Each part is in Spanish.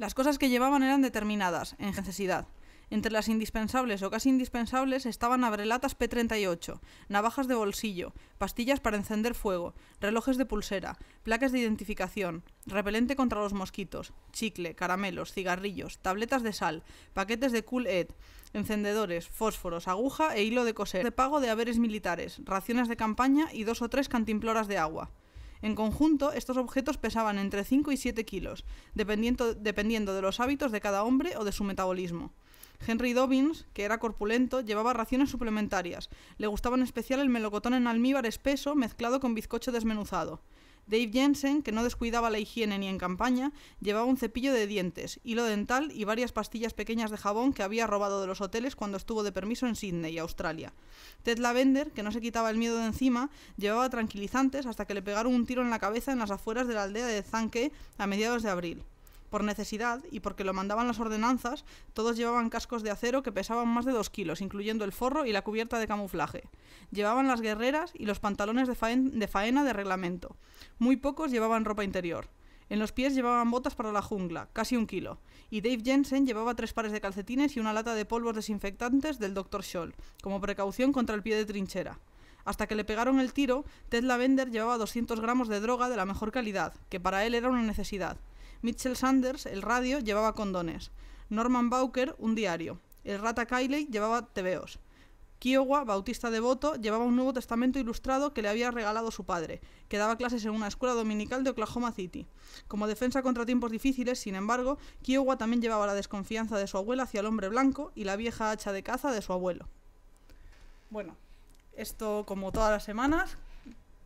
Las cosas que llevaban eran determinadas, en necesidad. Entre las indispensables o casi indispensables estaban abrelatas P38, navajas de bolsillo, pastillas para encender fuego, relojes de pulsera, placas de identificación, repelente contra los mosquitos, chicle, caramelos, cigarrillos, tabletas de sal, paquetes de Cool Ed, encendedores, fósforos, aguja e hilo de coser, de pago de haberes militares, raciones de campaña y dos o tres cantimploras de agua. En conjunto, estos objetos pesaban entre 5 y 7 kilos, dependiendo, dependiendo de los hábitos de cada hombre o de su metabolismo. Henry Dobbins, que era corpulento, llevaba raciones suplementarias. Le gustaba en especial el melocotón en almíbar espeso mezclado con bizcocho desmenuzado. Dave Jensen, que no descuidaba la higiene ni en campaña, llevaba un cepillo de dientes, hilo dental y varias pastillas pequeñas de jabón que había robado de los hoteles cuando estuvo de permiso en Sydney, Australia. Ted Lavender, que no se quitaba el miedo de encima, llevaba tranquilizantes hasta que le pegaron un tiro en la cabeza en las afueras de la aldea de Zanke a mediados de abril. Por necesidad y porque lo mandaban las ordenanzas, todos llevaban cascos de acero que pesaban más de dos kilos, incluyendo el forro y la cubierta de camuflaje. Llevaban las guerreras y los pantalones de, faen- de faena de reglamento. Muy pocos llevaban ropa interior. En los pies llevaban botas para la jungla, casi un kilo. Y Dave Jensen llevaba tres pares de calcetines y una lata de polvos desinfectantes del Dr. Scholl, como precaución contra el pie de trinchera. Hasta que le pegaron el tiro, Ted Lavender llevaba 200 gramos de droga de la mejor calidad, que para él era una necesidad. Mitchell Sanders, el radio, llevaba condones. Norman Bauker, un diario. El rata Kiley llevaba tebeos. Kiowa, bautista devoto, llevaba un Nuevo Testamento ilustrado que le había regalado su padre, que daba clases en una escuela dominical de Oklahoma City. Como defensa contra tiempos difíciles, sin embargo, Kiowa también llevaba la desconfianza de su abuela hacia el hombre blanco y la vieja hacha de caza de su abuelo. Bueno, esto como todas las semanas,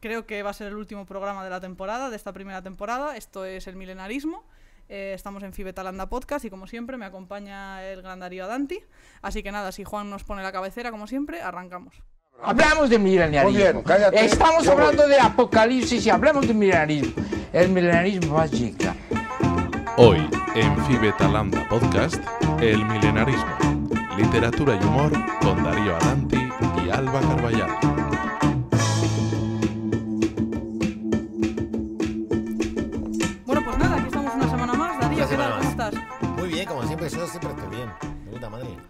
creo que va a ser el último programa de la temporada, de esta primera temporada. Esto es el milenarismo. Eh, estamos en Fibetalanda Podcast y como siempre me acompaña el gran Darío Adanti. Así que nada, si Juan nos pone la cabecera como siempre, arrancamos. Hablamos de milenarismo. Muy bien, cállate, Estamos hablando voy. de apocalipsis y hablamos de milenarismo. El milenarismo va a llegar. Hoy, en Fibetalanda Podcast, El Milenarismo. Literatura y humor con Darío Adanti y Alba Carballal.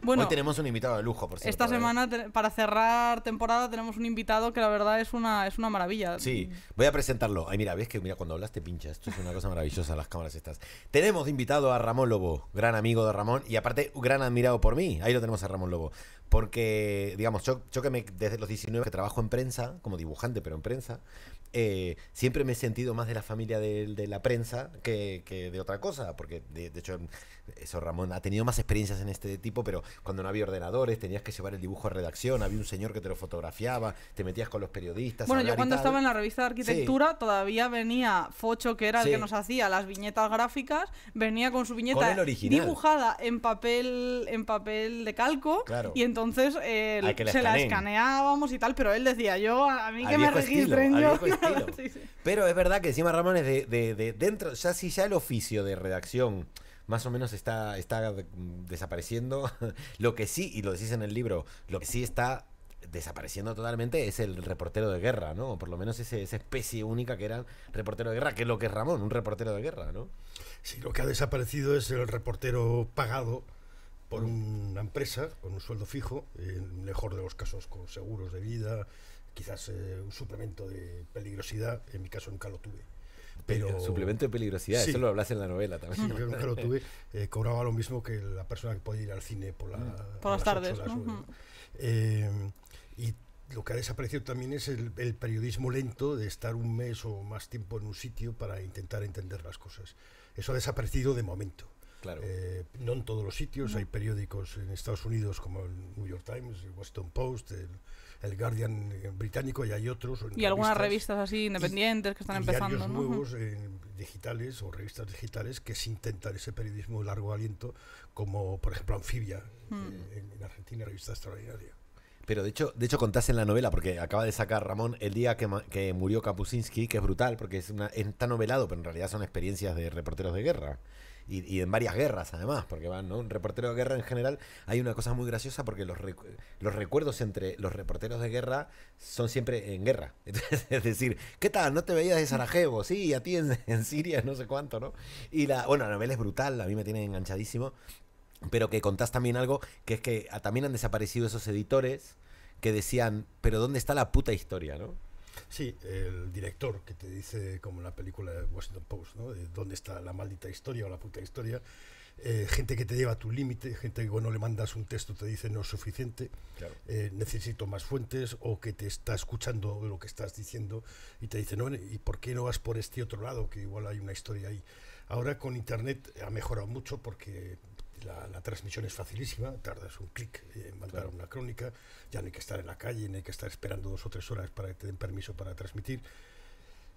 Bueno, Hoy tenemos un invitado de lujo, por cierto. Esta ¿eh? semana, te- para cerrar temporada, tenemos un invitado que la verdad es una, es una maravilla. Sí, voy a presentarlo. Ay, mira, ves que mira, cuando hablaste pincha. Esto es una cosa maravillosa, las cámaras estas. Tenemos de invitado a Ramón Lobo, gran amigo de Ramón y aparte, gran admirado por mí. Ahí lo tenemos a Ramón Lobo. Porque, digamos, yo, yo que me, desde los 19 que trabajo en prensa, como dibujante, pero en prensa, eh, siempre me he sentido más de la familia de, de la prensa que, que de otra cosa. Porque, de, de hecho, eso Ramón ha tenido más experiencias en este tipo, pero cuando no había ordenadores, tenías que llevar el dibujo a redacción, había un señor que te lo fotografiaba, te metías con los periodistas. Bueno, yo cuando estaba en la revista de arquitectura todavía venía Focho, que era el que nos hacía las viñetas gráficas, venía con su viñeta Con dibujada en papel en papel de calco Claro. y entonces eh, la se la escaneábamos y tal, pero él decía, yo a mí que me estilo, registren yo. sí. Pero es verdad que encima Ramón es de, de- de dentro, ya si ya el oficio de redacción más o menos está, está desapareciendo, lo que sí, y lo decís en el libro, lo que sí está desapareciendo totalmente es el reportero de guerra, ¿no? Por lo menos ese- esa especie única que era reportero de guerra, que es lo que es Ramón, un reportero de guerra, ¿no? Sí, lo que ha desaparecido es el reportero pagado por una empresa con un sueldo fijo, en el mejor de los casos con seguros de vida, quizás eh, un suplemento de peligrosidad, en mi caso nunca lo tuve. Pero Suplemento de peligrosidad, Sí. eso lo hablas en la novela también. Sí, yo nunca lo tuve, eh, cobraba lo mismo que la persona que podía ir al cine por, la, Por a las tardes, Ujú. Eh, y lo que ha desaparecido también es el, el periodismo lento de estar un mes o más tiempo en un sitio para intentar entender las cosas. Eso ha desaparecido de momento. Claro. Eh, no en todos los sitios, hay periódicos en Estados Unidos como el New York Times, el Washington Post, el, el Guardian eh, británico y hay otros. Y algunas revistas así independientes que están y empezando, diarios ¿no? nuevos eh, digitales o revistas digitales que se intentan ese periodismo de largo aliento, como por ejemplo Anfibia Hmm. eh, en, en Argentina, revista extraordinaria. Pero de hecho, de hecho contás en la novela, porque acaba de sacar Ramón el día que, ma- que murió Kapuscinski, que es brutal, porque es una, está novelado, pero en realidad son experiencias de reporteros de guerra. Y, en varias guerras además, porque van, ¿no? Un reportero de guerra en general, hay una cosa muy graciosa porque los, recu- los recuerdos entre los reporteros de guerra son siempre en guerra. Es decir, ¿qué tal? ¿No te veías de Sarajevo? Sí, a ti en, en Siria, no sé cuánto, ¿no? Y la, bueno, la novela es brutal, a mí me tiene enganchadísimo, pero que contás también algo, que es que ah, también han desaparecido esos editores que decían, pero ¿dónde está la puta historia, no? Sí, el director que te dice, como en la película de Washington Post, ¿no? De dónde está la maldita historia o la puta historia. Eh, gente que te lleva a tu límite, gente que cuando le mandas un texto te dice no es suficiente, Claro. eh, necesito más fuentes, o que te está escuchando lo que estás diciendo y te dice, no, ¿y por qué no vas por este otro lado? Que igual hay una historia ahí. Ahora con Internet ha mejorado mucho porque la, la transmisión es facilísima, tardas un clic en mandar Claro. una crónica, ya no hay que estar en la calle, no hay que estar esperando dos o tres horas para que te den permiso para transmitir.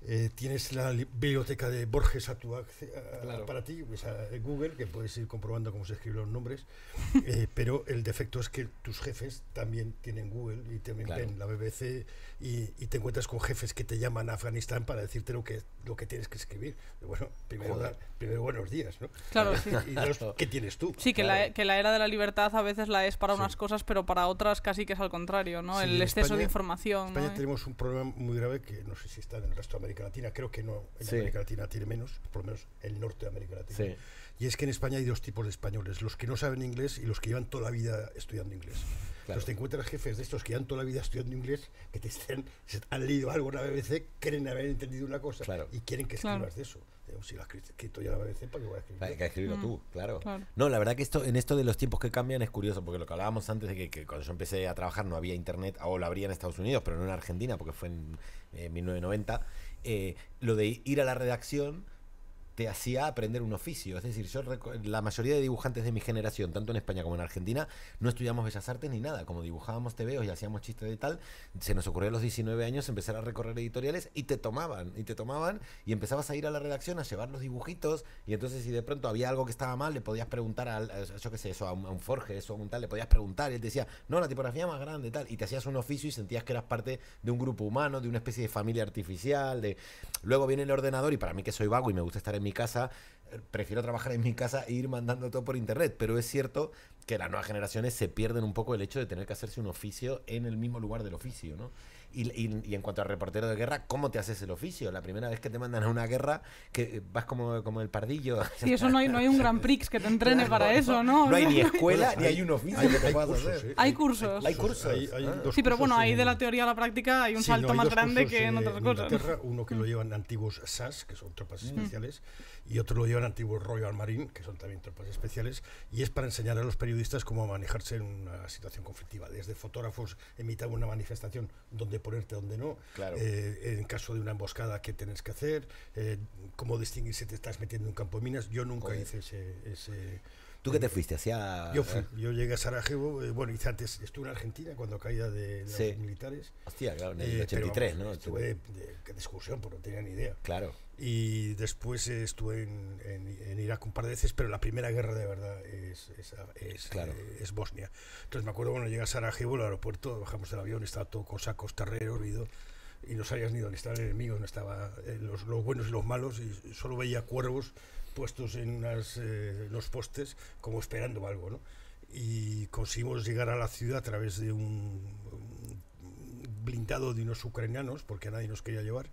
Eh, tienes la li- biblioteca de Borges a tu acce- a- Claro. para ti, o sea, en Google, que puedes ir comprobando cómo se escriben los nombres, eh, pero el defecto es que tus jefes también tienen Google y también Claro. ven la BBC y, y te encuentras con jefes que te llaman a Afganistán para decirte lo que, lo que tienes que escribir. Bueno, primero, da- primero buenos días, ¿no? Claro, sí. Y dos, ¿qué tienes tú? Sí, que, Claro. la, que la era de la libertad a veces la es para Sí. unas cosas, pero para otras casi que es al contrario, ¿no? Sí, el exceso de información. En España ¿no? tenemos un problema muy grave que no sé si está en el resto de América Latina, creo que no, en Sí. América Latina tiene menos, por lo menos el norte de América Latina. Sí. Y es que en España hay dos tipos de españoles, los que no saben inglés y los que llevan toda la vida estudiando inglés. Claro. Entonces te encuentras jefes de estos que llevan toda la vida estudiando inglés, que te dicen, se han leído algo en la BBC, creen haber entendido una cosa Claro. y quieren que Claro. escribas de eso. Si lo has escrito ya la BBC, ¿para qué voy a escribir? Hay yo? que escribirlo Mm. tú, claro. Claro. No, la verdad que esto, en esto de los tiempos que cambian es curioso, porque lo que hablábamos antes de que, que cuando yo empecé a trabajar no había internet, o lo habría en Estados Unidos, pero no en Argentina, porque fue en eh, 1990, eh, lo de ir a la redacción te hacía aprender un oficio. Es decir, yo la mayoría de dibujantes de mi generación, tanto en España como en Argentina, no estudiamos bellas artes ni nada. Como dibujábamos TVOs y hacíamos chistes de tal, se nos ocurrió a los 19 años empezar a recorrer editoriales y te tomaban, y te tomaban, y empezabas a ir a la redacción a llevar los dibujitos, y entonces si de pronto había algo que estaba mal, le podías preguntar al, a- yo sé, a un, a Forge, eso, a un tal, le podías preguntar, y él te decía, no, la tipografía más grande, tal, y te hacías un oficio y sentías que eras parte de un grupo humano, de una especie de familia artificial, de... Luego viene el ordenador, y para mí que soy vago y me gusta estar en mi casa, eh, prefiero trabajar en mi casa e ir mandando todo por internet, pero es cierto que las nuevas generaciones se pierden un poco el hecho de tener que hacerse un oficio en el mismo lugar del oficio, ¿no? Y, y- y en cuanto a reportero de guerra, ¿cómo te haces el oficio? La primera vez que te mandan a una guerra, que eh, vas como, como el pardillo. Sí, eso no hay, no hay un Grand Prix que te entrene Claro, para eso, ¿no? No hay ni escuela ni hay un oficio hay- que te hay puedas cursos, hacer. ¿eh? Hay cursos. Hay cursos. Hay- hay Ah. dos Sí, pero bueno, ahí de la teoría a la práctica hay un Sí, no, salto hay más grande que en en otras cosas. Inglaterra, uno que lo llevan antiguos SAS, que son tropas especiales, y otro lo llevan antiguos Royal Marine, que son también tropas especiales, y es para enseñar a los periodistas cómo manejarse en una situación conflictiva. Desde fotógrafos en mitad de una manifestación, dónde ponerte, dónde no, Claro. eh, en caso de una emboscada, qué tienes que hacer, eh, cómo distinguir si te estás metiendo en un campo de minas. Yo nunca Joder. hice ese... ese ¿Tú qué te fuiste? Hacía... yo fui, yo llegué a Sarajevo, eh, bueno, hice antes, estuve en Argentina cuando caía de los Sí. militares. Hostia, claro, en el Eh, pero 83, vamos, ¿no? Estuve de, de- de excursión, porque no tenía ni idea. Claro. Y después estuve en, en- en Irak un par de veces, pero la primera guerra de verdad es, es, es, Claro. eh, es Bosnia. Entonces me acuerdo cuando llegué a Sarajevo, al aeropuerto, bajamos del avión, estaba todo con sacos, terreros, ruido, y no sabías ni dónde estaba el enemigo, no estaba eh, los, los buenos y los malos, y solo veía cuervos puestos en unas, eh, unos postes, como esperando algo, ¿no? Y conseguimos llegar a la ciudad a través de un, un blindado de unos ucranianos, porque nadie nos quería llevar,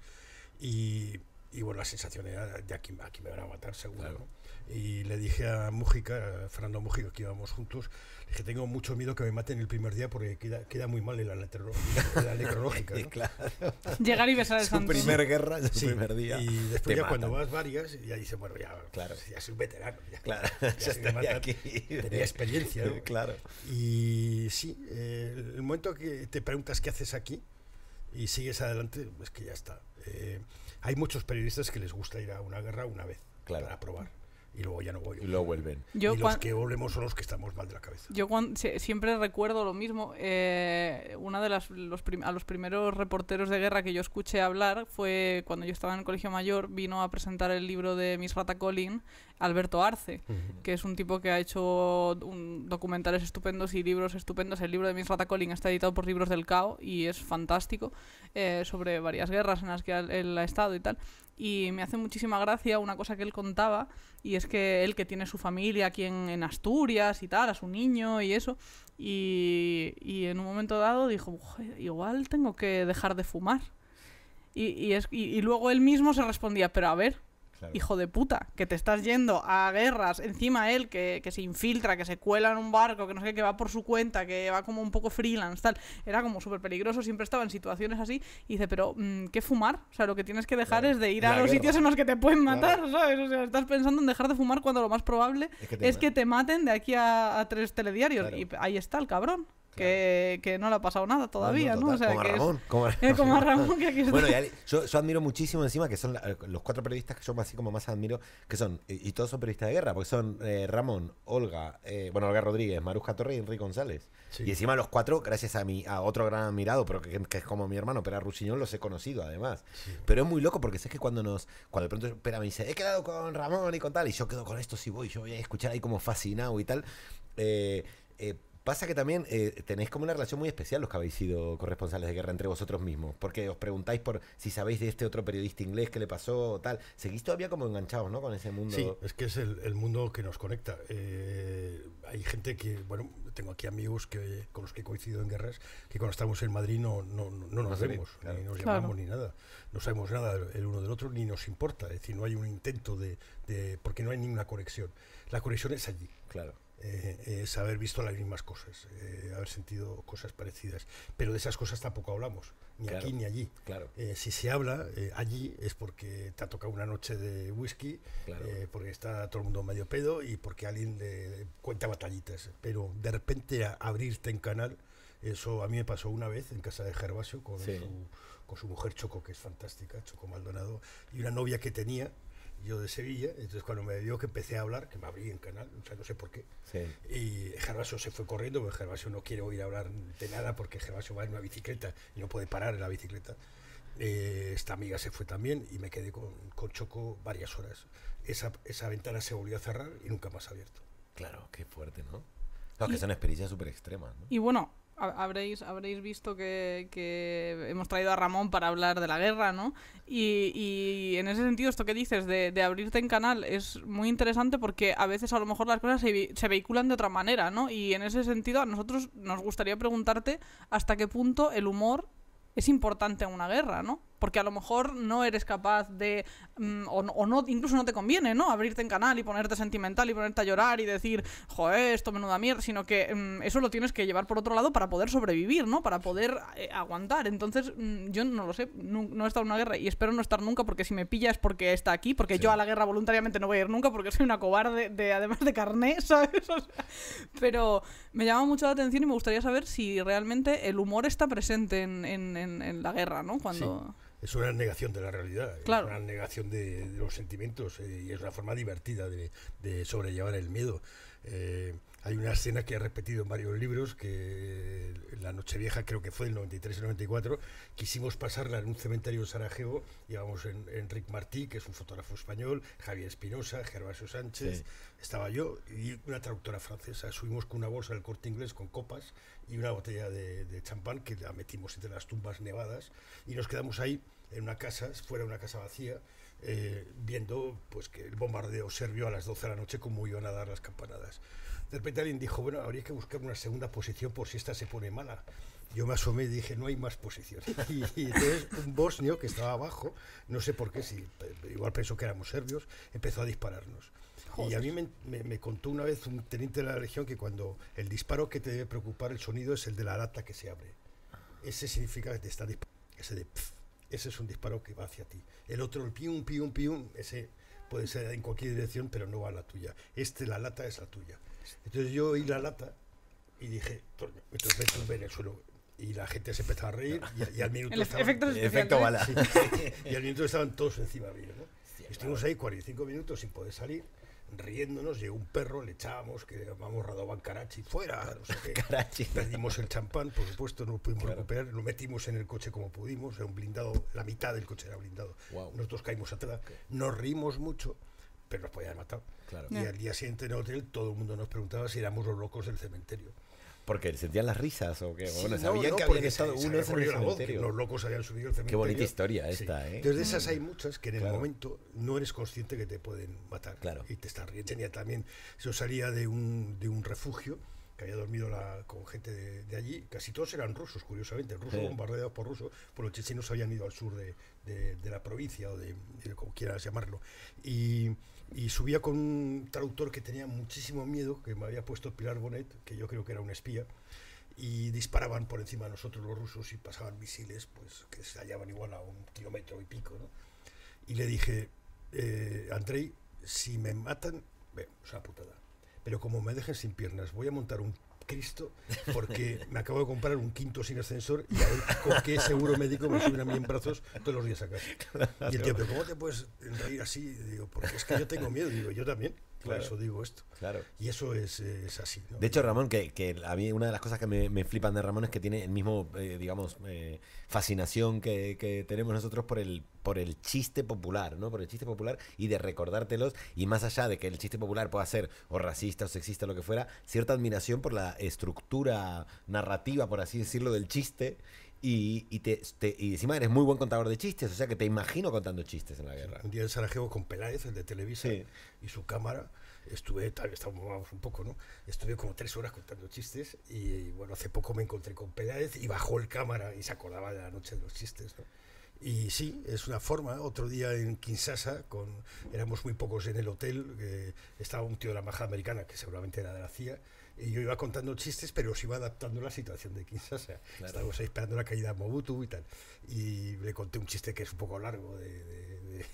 y, y bueno, la sensación era de aquí, aquí me van a matar seguro. Claro. ¿no? Y le dije a Mújica, a Fernando Mújica, que íbamos juntos, le dije, tengo mucho miedo que me maten el primer día porque queda, queda muy mal en la, en la necrológica. ¿no? claro. Llegar y besar el Su santo. primer guerra, su Sí, primer día. Y después Te ya cuando matan. vas varias, ya dice, bueno, ya, Claro. ya soy un veterano. Ya, Claro, ya ya estoy matan, aquí. Tenía experiencia. ¿no? Claro. Y sí, eh, el momento que te preguntas qué haces aquí y sigues adelante, es que ya está. Eh, hay muchos periodistas que les gusta ir a una guerra una vez Claro. para probar y luego ya no voy. Y luego vuelven. Yo y los cuan- que volvemos son los que estamos mal de la cabeza. Yo siempre recuerdo lo mismo. Eh, una de las los prim- a los primeros reporteros de guerra que yo escuché hablar fue cuando yo estaba en el colegio mayor. Vino a presentar el libro de Miss Rata Colin, Alberto Arce, que es un tipo que ha hecho un- documentales estupendos y libros estupendos. El libro de Miss Rata Colin está editado por Libros del Cao y es fantástico eh, sobre varias guerras en las que él ha estado y tal. Y me hace muchísima gracia una cosa que él contaba, y es que él que tiene su familia aquí en, en Asturias y tal, a su niño y eso, y, en un momento dado dijo, "Joder, igual tengo que dejar de fumar. Y, y es, y luego él mismo se respondía, pero a ver, Claro. hijo de puta, que te estás yendo a guerras, encima él que, que se infiltra, que se cuela en un barco, que no sé qué, que va por su cuenta, que va como un poco freelance, tal, era como súper peligroso, siempre estaba en situaciones así, y dice, pero mm, ¿qué fumar? O sea, lo que tienes que dejar Claro. es de ir La a los guerra. sitios en los que te pueden matar, Claro. ¿sabes? O sea, estás pensando en dejar de fumar cuando lo más probable Es que te es ma- que te maten de aquí a, a tres telediarios, y ahí está el cabrón. Que, que no le ha pasado nada todavía, ¿no? total, O sea, como a que es- Ramón. Como a, eh, como a Ramón, que aquí está. Bueno, y Ali- yo, yo admiro muchísimo encima que son la- los cuatro periodistas que yo así como más admiro, que son, y, y todos son periodistas de guerra, porque son eh, Ramón, Olga, eh, bueno, Olga Rodríguez, Maruja Torre y Enrique González. Sí. Y encima los cuatro, gracias a mi, a otro gran admirado, pero que, que es como mi hermano, Pera Rusiñón, los he conocido además. Pero es muy loco porque sé que cuando nos, cuando de pronto Pera me dice, he quedado con Ramón y con tal, y yo quedo con esto, si voy, yo voy a escuchar ahí como fascinado y tal. Eh, eh, Pasa que también eh, tenéis como una relación muy especial los que habéis sido corresponsales de guerra entre vosotros mismos, porque os preguntáis por si sabéis de este otro periodista inglés que le pasó o tal. Seguís todavía como enganchados, ¿no? Con ese mundo. Sí, es que es el, el mundo que nos conecta. Eh, hay gente que, bueno, tengo aquí amigos que con los que coincido en guerras, que cuando estamos en Madrid no, no, no, no nos vemos, claro. ni nos Claro. llamamos, ni nada. No sabemos nada el uno del otro, ni nos importa. Es decir, no hay un intento de, de porque no hay ninguna conexión. La conexión es allí. Claro. eh, es haber visto las mismas cosas, eh, haber sentido cosas parecidas. Pero de esas cosas tampoco hablamos, ni Claro. aquí ni allí. Claro. Eh, si se habla eh, allí es porque te ha tocado una noche de whisky, Claro. porque está todo el mundo medio pedo y porque alguien le cuenta batallitas. Pero de repente a- abrirte en canal, eso a mí me pasó una vez en casa de Gervasio con, Sí. su, con su mujer Choco, que es fantástica, Choco Maldonado, y una novia que tenía, yo de Sevilla. Entonces cuando me vio que empecé a hablar, que me abrí en canal, o sea, no sé por qué. Sí. Y Gervasio se fue corriendo, porque Gervasio no quiere oír hablar de nada porque Gervasio va en una bicicleta y no puede parar en la bicicleta. Eh, esta amiga se fue también y me quedé con, con Choco varias horas. Esa, esa ventana se volvió a cerrar y nunca más abierto. Claro, qué fuerte, ¿no? Claro, que son experiencias súper extremas, ¿no? Y bueno, habréis, habréis visto que, que hemos traído a Ramón para hablar de la guerra, ¿no? Y, y en ese sentido, esto que dices de, de abrirte en canal es muy interesante porque a veces a lo mejor las cosas se, se vehiculan de otra manera, ¿no? Y en ese sentido a nosotros nos gustaría preguntarte hasta qué punto el humor es importante en una guerra, ¿no? Porque a lo mejor no eres capaz de, mm, o, no, o no, incluso no te conviene, ¿no? Abrirte en canal y ponerte sentimental y ponerte a llorar y decir, joder, esto menuda mierda, sino que mm, eso lo tienes que llevar por otro lado para poder sobrevivir, ¿no? Para poder eh, aguantar. Entonces, mm, yo no lo sé, nu- no, he estado en una guerra y espero no estar nunca porque si me pilla es porque está aquí, porque yo a la guerra voluntariamente no voy a ir nunca porque soy una cobarde, de, además de carné, ¿sabes? O sea, pero me llama mucho la atención y me gustaría saber si realmente el humor está presente en, en- en- en la guerra, ¿no? Cuando... Es una negación de la realidad, Claro. es una negación de, de los sentimientos eh, y es una forma divertida de, de sobrellevar el miedo. Eh, hay una escena que he repetido en varios libros, que en la Nochevieja creo que fue el 93 y 94, quisimos pasarla en un cementerio en Sarajevo, llevamos en, Enric Martí, que es un fotógrafo español, Javier Espinosa, Gervasio Sánchez, Sí. estaba yo y una traductora francesa. Subimos con una bolsa del corte inglés con copas y una botella de, de champán que la metimos entre las tumbas nevadas y nos quedamos ahí en una casa, fuera de una casa vacía, eh, viendo pues que el bombardeo serbio a las 12 de la noche como iban a dar las campanadas. De repente alguien dijo, bueno, habría que buscar una segunda posición por si esta se pone mala. Yo me asomé y dije, no hay más posiciones. Y, y entonces un bosnio que estaba abajo, no sé por qué, si pe- igual pensó que éramos serbios, empezó a dispararnos. Y a mí me, me- me contó una vez un teniente de la legión que cuando el disparo que te debe preocupar el sonido es el de la lata que se abre. Ese significa que te está disparando. Ese de pf, ese es un disparo que va hacia ti. El otro, el pium, pium, pium, ese puede ser en cualquier dirección, pero no va a la tuya. Este, la lata, es la tuya. Entonces yo oí la lata y dije, entonces me tumbé en el suelo. Y la gente se empezó a reír y, y al minuto El estaban- efectos especiales. Efecto bala. Sí, y al minuto estaban todos encima mío, ¿no? Estuvimos ahí 45 minutos sin poder salir, riéndonos, llegó un perro, le echábamos, que llamamos Radovan Karachi, fuera, no sé qué. Karachi. Perdimos el champán, por supuesto, no lo pudimos recuperar, lo metimos en el coche como pudimos, era un blindado, la mitad del coche era blindado. Nosotros caímos atrás, nos reímos mucho, pero nos podían matar. Claro. Y al día siguiente en el hotel todo el mundo nos preguntaba si éramos los locos del cementerio. Porque sentían las risas o qué. Sí, Bueno, no, sabían no, que habían estado unos en el la voz, que. Los locos habían subido al cementerio. Qué bonita historia esta, ¿eh? Entonces, de esas hay muchas que en Claro. el momento no eres consciente que te pueden matar. Claro. Y te están riendo. Tenía también, yo salía de un, de un refugio que había dormido la- con gente de, de allí. Casi todos eran rusos, curiosamente. Rusos Sí. bombardeados por rusos. Por los chechenos habían ido al sur de, de- de la provincia o de, de como quieras llamarlo. Y, y subía con un traductor que tenía muchísimo miedo, que me había puesto Pilar Bonet, que yo creo que era un espía y disparaban por encima de nosotros los rusos y pasaban misiles pues que se hallaban igual a un kilómetro y pico ¿no? y le dije eh, Andrei si me matan bueno, es una putada pero como me dejen sin piernas voy a montar un Cristo porque me acabo de comprar un quinto sin ascensor y a ver con qué seguro médico me suben a mí en brazos todos los días a casa. Y el tío pero ¿cómo te puedes reír así? digo porque es que yo tengo miedo digo yo también por Claro. eso digo esto Claro. y eso es, es así ¿no? De hecho, Ramón, que, que a mí una de las cosas que me, me flipan de Ramón es que tiene el mismo, eh, digamos, eh, fascinación que, que tenemos nosotros por el, por el chiste popular, ¿no? Por el chiste popular y de recordártelos. Y más allá de que el chiste popular pueda ser o racista o sexista o lo que fuera, cierta admiración por la estructura narrativa, por así decirlo, del chiste. Y, y, te, te- y encima eres muy buen contador de chistes, o sea que te imagino contando chistes en la guerra. Un día en Sarajevo con Peláez, el de Televisa, Sí. y su cámara. Estuve, tal vez estábamos un poco, ¿no? Estuve como tres horas contando chistes y, bueno, hace poco me encontré con Peláez y bajó el cámara y se acordaba de la noche de los chistes, ¿no? Y sí, es una forma. Otro día en Kinshasa, con, éramos muy pocos en el hotel, que estaba un tío de la embajada americana, que seguramente era de la CIA, y yo iba contando chistes, pero os iba adaptando a la situación de Kinshasa. Estábamos ahí esperando la caída de Mobutu y tal. Y le conté un chiste que es un poco largo de... de- de-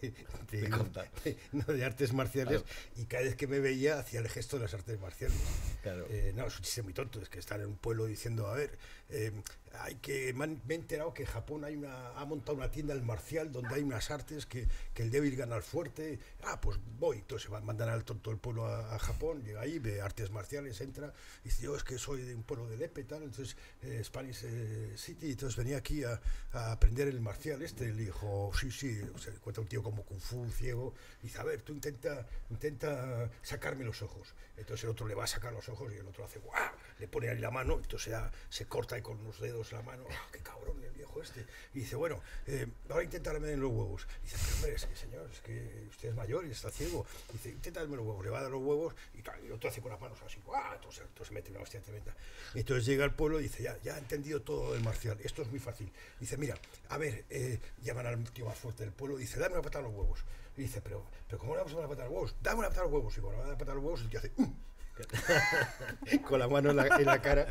de- de- De contar. de- no, de artes marciales y cada vez que me veía hacía el gesto de las artes marciales. Claro. Eh, no, es un chiste muy tonto, es que estar en un pueblo diciendo, a ver, eh, hay que, me, he enterado que Japón hay una, ha montado una tienda el marcial donde hay unas artes que, que el débil gana al fuerte. Ah, pues voy. Entonces mandan al tonto del pueblo a, Japón, llega ahí, ve artes marciales, entra, y dice, yo es que soy de un pueblo de Lepe, tal, entonces eh, Spanish eh, City, entonces venía aquí a, aprender el marcial este. Le dijo, sí, sí, o un tío como Kung Fu, ciego, y dice, a ver, tú intenta, intenta sacarme los ojos. Entonces el otro le va a sacar los ojos y el otro hace, ¡guau! Le pone ahí la mano, entonces ya se corta ahí con los dedos la mano, ¡ah, qué cabrón el viejo este! Y dice, bueno, eh, ahora intenta darme en los huevos. Y dice, pero hombre, es que señor, es que usted es mayor y está ciego. Y dice, intenta darme los huevos, le va a dar los huevos y, tal, y otro hace con las manos así, ¡guau! Entonces, entonces mete una hostia tremenda. Entonces llega al pueblo y dice, ya, ya he entendido todo del marcial, esto es muy fácil. Dice, mira, a ver, eh, llaman al tío más fuerte del pueblo, dice, dame una patada a los huevos. Y dice, pero, pero ¿cómo le vamos a dar una patada a los huevos? Dame una patada a los huevos. Y cuando le va a dar patada a los huevos, el tío hace, "Mm". con la mano en la, en la cara,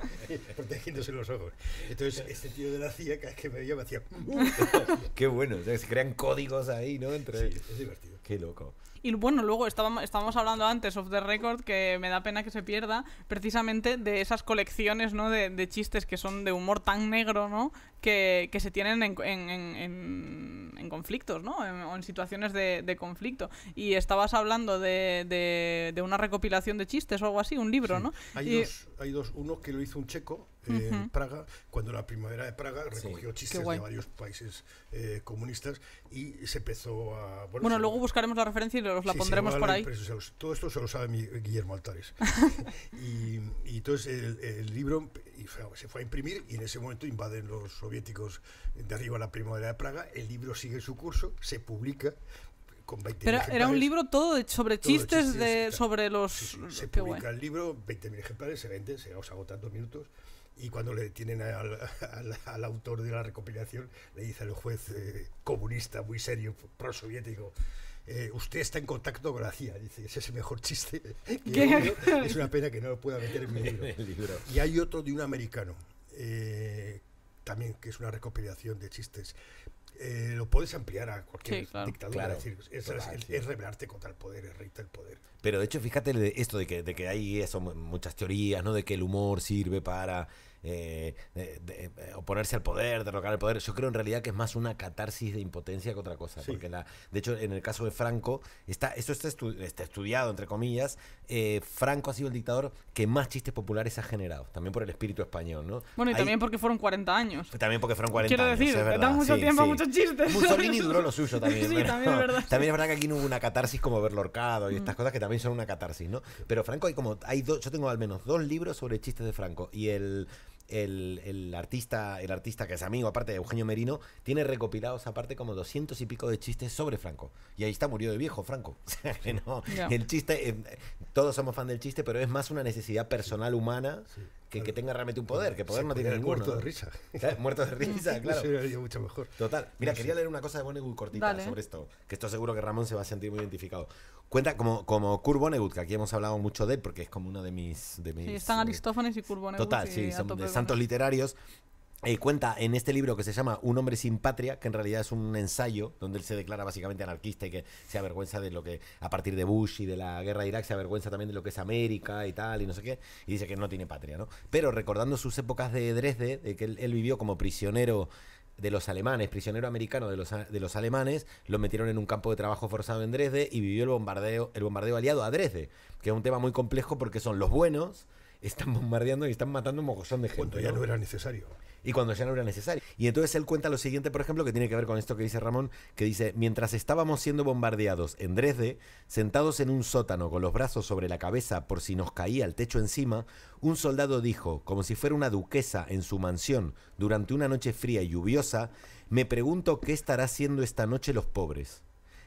protegiéndose los ojos. Entonces, este tío de la CIA, cada vez que me veía, me hacía, "Mm". Qué bueno, o sea, se crean códigos ahí, ¿no? Entre... Sí, es divertido. Qué loco. Y bueno, luego estábamos, estábamos hablando antes of the record, que me da pena que se pierda, precisamente de esas colecciones ¿no? de, de chistes que son de humor tan negro, ¿no? Que, que se tienen en, en- en- en- en conflictos, ¿no? En- o en situaciones de, de conflicto. Y estabas hablando de, de- de una recopilación de chistes o algo así, un libro, ¿no? Hay, Y- dos, hay dos, uno que lo hizo un checo eh, en Praga, cuando la primavera de Praga recogió chistes Qué guay. de varios países eh, comunistas y se empezó a... Bueno, se- luego buscaremos la referencia y os la Sí, pondremos por la ahí. impresa, los- todo esto se lo sabe mi- Guillermo Altares. y, y entonces el, el libro y fue- se fue a imprimir y en ese momento invaden los soviéticos de arriba la primavera de Praga. El libro sigue su curso, se publica con 20 Pero era un libro todo de- sobre Todo chistes, chistes, de, claro. sobre los... Sí, sí, se Qué publica guay. el libro, 20.000 ejemplares, se vende, se os agota en dos minutos. Y cuando le detienen al, al- al autor de la recopilación, le dice el juez eh, comunista, muy serio, pro-soviético, eh, usted está en contacto con la CIA. Dice, ese es el mejor chiste que. Es una pena que no lo pueda meter en mi libro. El libro. Y hay otro de un americano, eh, también que es una recopilación de chistes. Eh, lo puedes ampliar a cualquier Sí, claro. dictadura. Claro, es decir, es, total, es- sí. es rebelarte contra el poder, es reírte el poder. Pero de hecho, fíjate de esto de que, de que hay eso, mu- muchas teorías, ¿no? De que el humor sirve para eh, de- de- eh, oponerse al poder, derrocar el poder. Yo creo en realidad que es más una catarsis de impotencia que otra cosa. Sí. Porque la, de hecho, en el caso de Franco, está, esto está, estu- está estudiado, entre comillas. eh, Franco ha sido el dictador que más chistes populares ha generado. También por el espíritu español, ¿no? Bueno, y Hay- también porque fueron 40 años. también porque fueron 40 Quiero años, decir, es verdad, da mucho sí, tiempo a sí. muchos chistes. Mussolini duró lo suyo también. Sí, pero también es verdad. También es verdad que aquí no hubo una catarsis como verlo horcado y estas cosas que también son una catarsis, ¿no? Pero Franco hay como, hay dos, yo tengo al menos dos libros sobre chistes de Franco y el, el, el artista, el artista que es amigo, aparte de Eugenio Merino, tiene recopilados aparte como doscientos y pico de chistes sobre Franco. Y ahí está, murió de viejo Franco. O sea que no, Ya. el chiste, eh, todos somos fan del chiste, pero es más una necesidad personal humana que, que tenga realmente un poder, que poder Se no tiene ninguno. muerto de risa. Claro, Muerto de risa, claro. Eso era mucho mejor. Total. Mira, No sé. quería leer una cosa de Vonnegut cortita Dale. sobre esto, que esto seguro que Ramón se va a sentir muy identificado. Cuenta como, como Kurt Vonnegut, que aquí hemos hablado mucho de él, porque es como uno de mis... De mis Sí, están eh, Aristófanes y Curbón. Total, sí, son de santos literarios. Eh, cuenta en este libro que se llama Un hombre sin patria, que en realidad es un ensayo donde él se declara básicamente anarquista y que se avergüenza de lo que, a partir de Bush y de la guerra de Irak, se avergüenza también de lo que es América y tal, y no sé qué, y dice que no tiene patria, ¿no? Pero recordando sus épocas de Dresde, de que él, él vivió como prisionero de los alemanes, prisionero americano de los, de los alemanes, lo metieron en un campo de trabajo forzado en Dresde y vivió el bombardeo, el bombardeo aliado a Dresde, que es un tema muy complejo porque son los buenos, están bombardeando y están matando un mogollón de gente. Cuando ya no era necesario. Y cuando ya no era necesario. Y entonces él cuenta lo siguiente, por ejemplo, que tiene que ver con esto que dice Ramón, que dice, mientras estábamos siendo bombardeados en Dresde, sentados en un sótano con los brazos sobre la cabeza por si nos caía el techo encima, un soldado dijo, como si fuera una duquesa en su mansión durante una noche fría y lluviosa, me pregunto qué estará haciendo esta noche los pobres.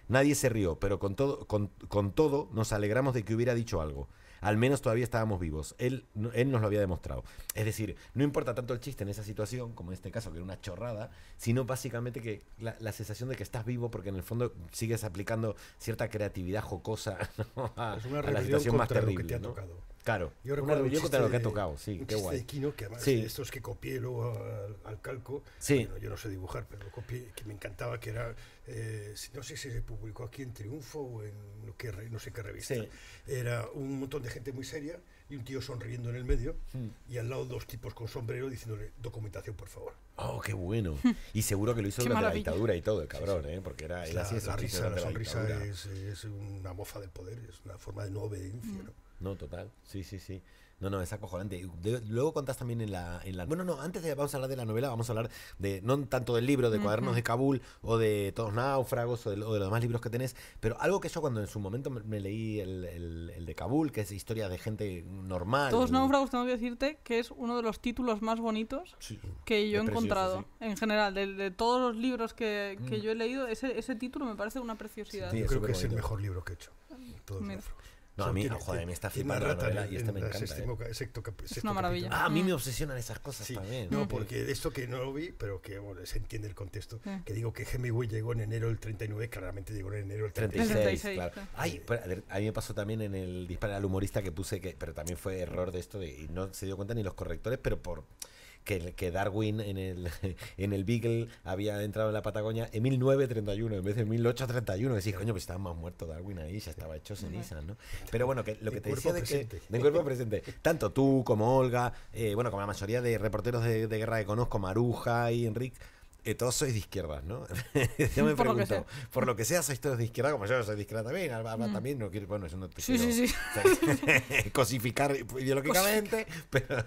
Nadie se rió, pero con todo, con, con todo nos alegramos de que hubiera dicho algo. Al menos todavía estábamos vivos. Él, él nos lo había demostrado. Es decir, no importa tanto el chiste en esa situación, como en este caso, que era una chorrada, sino básicamente que la, la sensación de que estás vivo porque en el fondo sigues aplicando cierta creatividad jocosa ¿no? a, Es una a la situación más lo que terrible. te ha ¿no? tocado. Claro, Yo una recuerdo un contra lo que ha chiste tocado. Sí, un qué chiste guay. de Quino, que además Sí. de estos que copié luego al, al calco. Sí. Bueno, yo no sé dibujar, pero lo copié, que me encantaba, que era, eh, no sé si se publicó aquí en Triunfo o en no, sé qué revista. Sí. Era un montón de gente muy seria y un tío sonriendo en el medio Hmm. y al lado dos tipos con sombrero diciéndole documentación, por favor. Oh, qué bueno. Y seguro que lo hizo durante la dictadura y todo, el cabrón, ¿eh? Porque era, la, la chistes risa, la sonrisa es, es una mofa del poder, es una forma de no obediencia. ¿no? No, total. Sí, sí, sí. No, no, es acojonante. De- luego contás también en la, en la... Bueno, no, antes de vamos a hablar de la novela, vamos a hablar de, no tanto del libro, de Cuadernos de Kabul, o de Todos Náufragos, o de, o de los demás libros que tenés, pero algo que yo cuando en su momento me, me leí el, el- el de Kabul, que es historia de gente normal. Todos y- náufragos tengo que decirte que es uno de los títulos más bonitos Sí, que yo he precioso, encontrado. sí. En general, de, de todos los libros que, que yo he leído, ese, ese título me parece una preciosidad. Sí, Yo creo que es el mejor libro que he hecho. Todos Mira. los No, a mí, joder, me está flipando la novela y este me encanta, Es una maravilla. Ah, a mí me obsesionan esas cosas Sí, también. no, ¿eh? porque de esto que no lo vi, pero que bueno, se entiende el contexto, Sí. que digo que Hemingway llegó en enero del 39, claramente llegó en enero del 36, 36. 36, claro. claro. Ay, pero, a ver, a mí me pasó también en el disparo al humorista que puse que, pero también fue error de esto de, y no se dio cuenta ni los correctores, pero por que, que Darwin en el, en el Beagle había entrado en la Patagonia en 1931 en vez de 1831. Decís, coño, pues estaba más muerto Darwin ahí, ya estaba hecho ceniza, ¿no? Pero bueno, que lo que te decía de que de cuerpo presente, tanto tú como Olga, eh, bueno, como la mayoría de reporteros de, de guerra que conozco, Maruja y Enrique, eh, todos sois de izquierdas, ¿no? yo me Por lo pregunto, por lo que sea, sois todos de izquierda, como yo soy de izquierda también. Alba, Alba también no quiero, bueno, eso no te Mm. Sí, quiero sí, sí. cosificar ideológicamente, pero,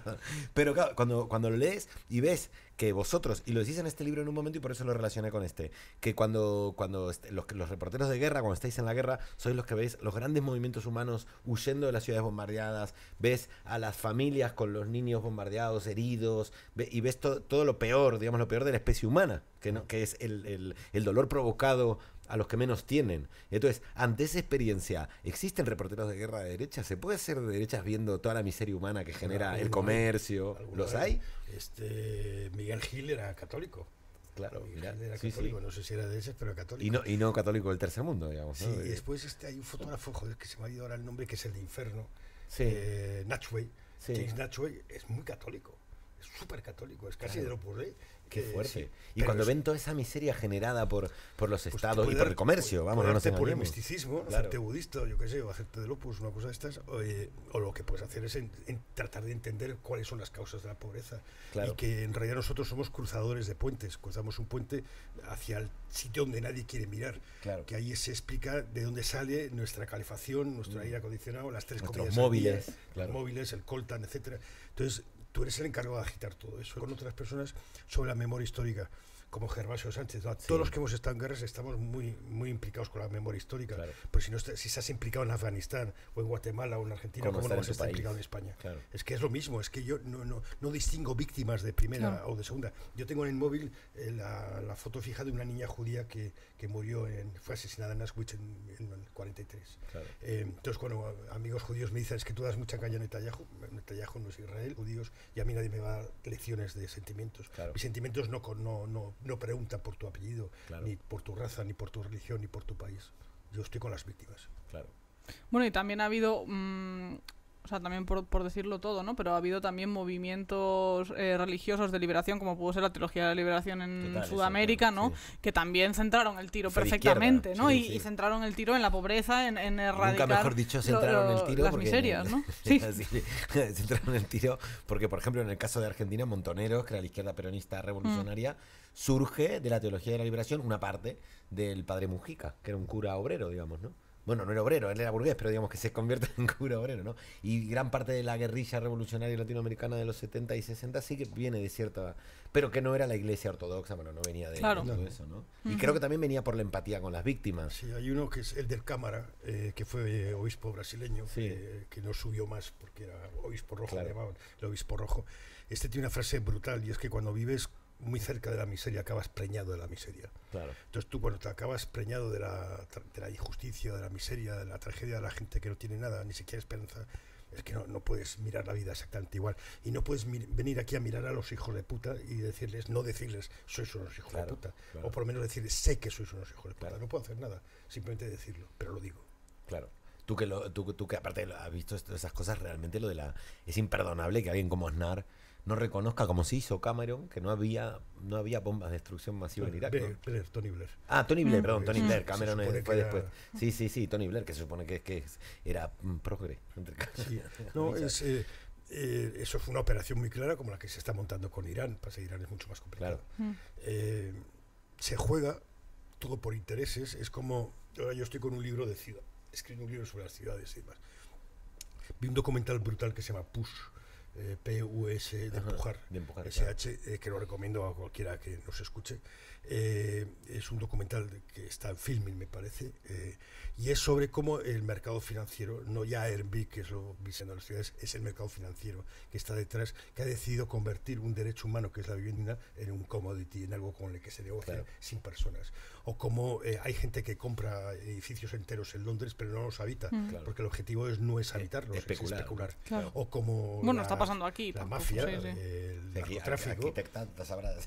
pero claro, cuando, cuando lo lees y ves que vosotros, y lo decís en este libro en un momento y por eso lo relacioné con este, que cuando, cuando los, reporteros de guerra, cuando estáis en la guerra, sois los que veis los grandes movimientos humanos huyendo de las ciudades bombardeadas, ves a las familias con los niños bombardeados, heridos, y ves to- todo lo peor, digamos, lo peor de la especie humana, que, no, que es el- el dolor provocado a los que menos tienen. Entonces, ante esa experiencia, ¿existen reporteros de guerra de derecha? ¿Se puede ser de derechas viendo toda la miseria humana que genera el comercio? ¿Los hay. Este, Miguel Gil era católico. Claro, Miguel Gil era sí, sí. católico, no sé si era de ese, pero católico. Y no, y no católico del tercer mundo, digamos. Sí, ¿no? y De- después este, hay un fotógrafo, joder, que se me ha ido ahora el nombre, que es el de Inferno, Sí. eh, Natchway. James Natchway es muy católico. súper católico, es casi Claro. de lo Opus Qué Eh, fuerte. sí. y cuando es- ven toda esa miseria generada por, por los pues estados y puede por dar- el comercio, vamos, no nos por el misticismo, Claro. hacerte budista, yo qué sé, o hacerte del opus, una cosa de estas, o, eh, o lo que puedes hacer es en- en tratar de entender cuáles son las causas de la pobreza. Claro. Y que en realidad nosotros somos cruzadores de puentes, cruzamos un puente hacia el sitio donde nadie quiere mirar. Claro. Que ahí se explica de dónde sale nuestra calefacción, nuestro aire acondicionado, las tres Mm. Nuestros comidas móviles, día, móviles, el coltan, etcétera. Entonces, tú eres el encargado de agitar todo eso con otras personas sobre la memoria histórica, como Gervasio Sánchez. ¿no? Sí. Todos los que hemos estado en guerras estamos muy, muy implicados con la memoria histórica. Claro. Pero si no estás, si estás implicado en Afganistán, o en Guatemala, o en Argentina, ¿Cómo ¿cómo estar no en vas a estar implicado en España? Claro. Es que es lo mismo, es que yo no, no, no distingo víctimas de primera Claro. o de segunda. Yo tengo en el móvil eh, la, la foto fija de una niña judía que, que murió, en, fue asesinada en Auschwitz en, en el 43. Claro. Eh, entonces, cuando amigos judíos me dicen es que tú das mucha caña a Netanyahu, Netanyahu no es Israel, judíos, y a mí nadie me va a dar lecciones de sentimientos. Claro. Mis sentimientos no, con- no, no, no preguntan por tu apellido, Claro. ni por tu raza, ni por tu religión, ni por tu país. Yo estoy con las víctimas. Claro. Bueno, y también ha habido, mm, o sea, también por, por decirlo todo, ¿no? Pero ha habido también movimientos eh, religiosos de liberación, como pudo ser la Teología de la Liberación en Total, Sudamérica, ¿no? sí. Que también centraron el tiro Fue perfectamente, ¿no? sí, y, centraron el tiro en la pobreza, en, en erradicar Nunca mejor dicho, centraron lo- el tiro. las miserias, en- ¿no? Sí. Sí, centraron el tiro porque, por ejemplo, en el caso de Argentina, Montoneros, que era la izquierda peronista revolucionaria, Mm. surge de la teología de la liberación una parte del padre Mujica, que era un cura obrero, digamos, ¿no? Bueno, no era obrero, él era burgués, pero digamos que se convierte en cura obrero, ¿no? Y gran parte de la guerrilla revolucionaria latinoamericana de los 70 y 60 sí que viene de cierta... Pero que no era la iglesia ortodoxa, bueno, no venía de Claro. todo eso, ¿no? Y creo que también venía por la empatía con las víctimas. Sí, hay uno que es el del Cámara, eh, que fue eh, obispo brasileño, Sí. eh, que no subió más porque era obispo rojo, Claro. le llamaban el obispo rojo. Este tiene una frase brutal y es que cuando vives muy cerca de la miseria acabas preñado de la miseria. Claro. Entonces tú cuando te acabas preñado de la, de la injusticia, de la miseria, de la tragedia de la gente que no tiene nada, ni siquiera esperanza, es que no, no puedes mirar la vida exactamente igual. Y no puedes venir aquí a mirar a los hijos de puta y decirles, no decirles, sois unos hijos Claro, de puta. claro. O por lo menos decirles, sé que sois unos hijos de puta. Claro. No puedo hacer nada, simplemente decirlo, pero lo digo. Claro. Tú que, lo, tú, tú que aparte has visto esas cosas, realmente lo de la... Es imperdonable que alguien como Aznar no reconozca como se hizo Cameron que no había no había bombas de destrucción masiva en Irak. ¿no? Blair, Blair, Tony Blair. Ah, Tony Blair, Mm. perdón, Tony Blair. Cameron eh, fue después. era- Sí, sí, sí, Tony Blair, que se supone que, que es- era mm, progre. Entre Sí. No, es, eh, eh, eso fue una operación muy clara como la que se está montando con Irán. Pasa Irán es mucho más complicado. Mm. Eh, se juega todo por intereses. Es como. Ahora yo estoy con un libro de ciudad. Escribo un libro sobre las ciudades y demás. Vi un documental brutal que se llama Push. Eh, P-U-S, de empujar. de empujar, claro. SH, eh, que lo recomiendo a cualquiera que nos escuche. Eh, es un documental que está en filming, me parece, eh, y es sobre cómo el mercado financiero, no ya Airbnb, que es lo visando las ciudades, es el mercado financiero que está detrás, que ha decidido convertir un derecho humano, que es la vivienda, en un commodity, en algo con el que se negocia Claro. sin personas. O como eh, hay gente que compra edificios enteros en Londres, pero no los habita, Mm. Claro. porque el objetivo es, no es habitarlos, es especular, especular. Claro. O como Bueno, la- está pasando aquí La tampoco, mafia, sí, sí. el Aquí, narcotráfico.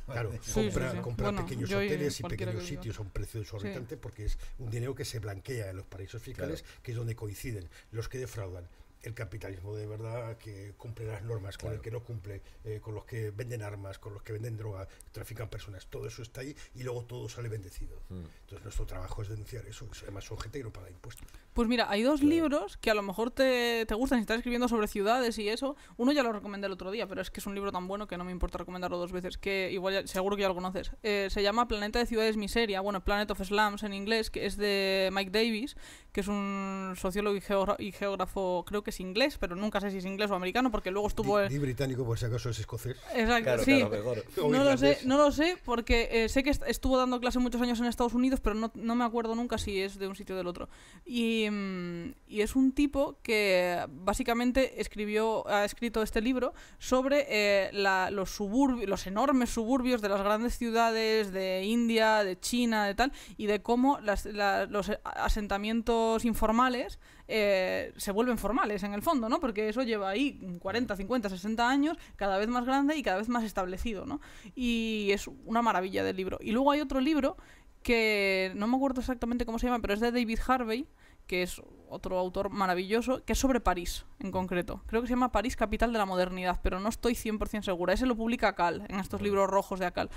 Claro, Sí, compra, sí, sí. compra Bueno, pequeños yo y hoteles y pequeños sitios a un precio de su Sí. habitante porque es un dinero que se blanquea en los paraísos fiscales, que es donde coinciden los que defraudan. El capitalismo de verdad que cumple las normas, con el que no cumple, eh, con los que venden armas, con los que venden droga, trafican personas, todo eso está ahí y luego todo sale bendecido. Mm. Entonces nuestro trabajo es denunciar eso. Además son gente que no paga impuestos. Pues mira, hay dos libros que a lo mejor te, te gustan si estás escribiendo sobre ciudades y eso. Uno ya lo recomendé el otro día, pero es que es un libro tan bueno que no me importa recomendarlo dos veces, que igual ya- seguro que ya lo conoces. Eh, se llama Planeta de Ciudades Miseria, bueno, Planet of Slums en inglés, que es de Mike Davis, que es un sociólogo y, geogra- y geógrafo, creo que es inglés, pero nunca sé si es inglés o americano, porque luego estuvo... Di, di británico por si acaso es escocés. Exacto, Claro, sí. claro, mejor. No lo sé, no lo sé, porque eh, sé que est- estuvo dando clase muchos años en Estados Unidos, pero no, no me acuerdo nunca si es de un sitio o del otro. Y, mm, y es un tipo que básicamente escribió, ha escrito este libro sobre eh, la- los suburbios, los enormes suburbios de las grandes ciudades de India, de China, de tal, y de cómo las- la- los asentamientos informales eh, se vuelven formales en el fondo, ¿no? Porque eso lleva ahí 40, 50, 60 años, cada vez más grande y cada vez más establecido, ¿no? Y es una maravilla del libro. Y luego hay otro libro que no me acuerdo exactamente cómo se llama, pero es de David Harvey, que es otro autor maravilloso, que es sobre París, en concreto. Creo que se llama París, capital de la modernidad, pero no estoy 100% segura. Ese lo publica Acal, en estos libros rojos de Acal.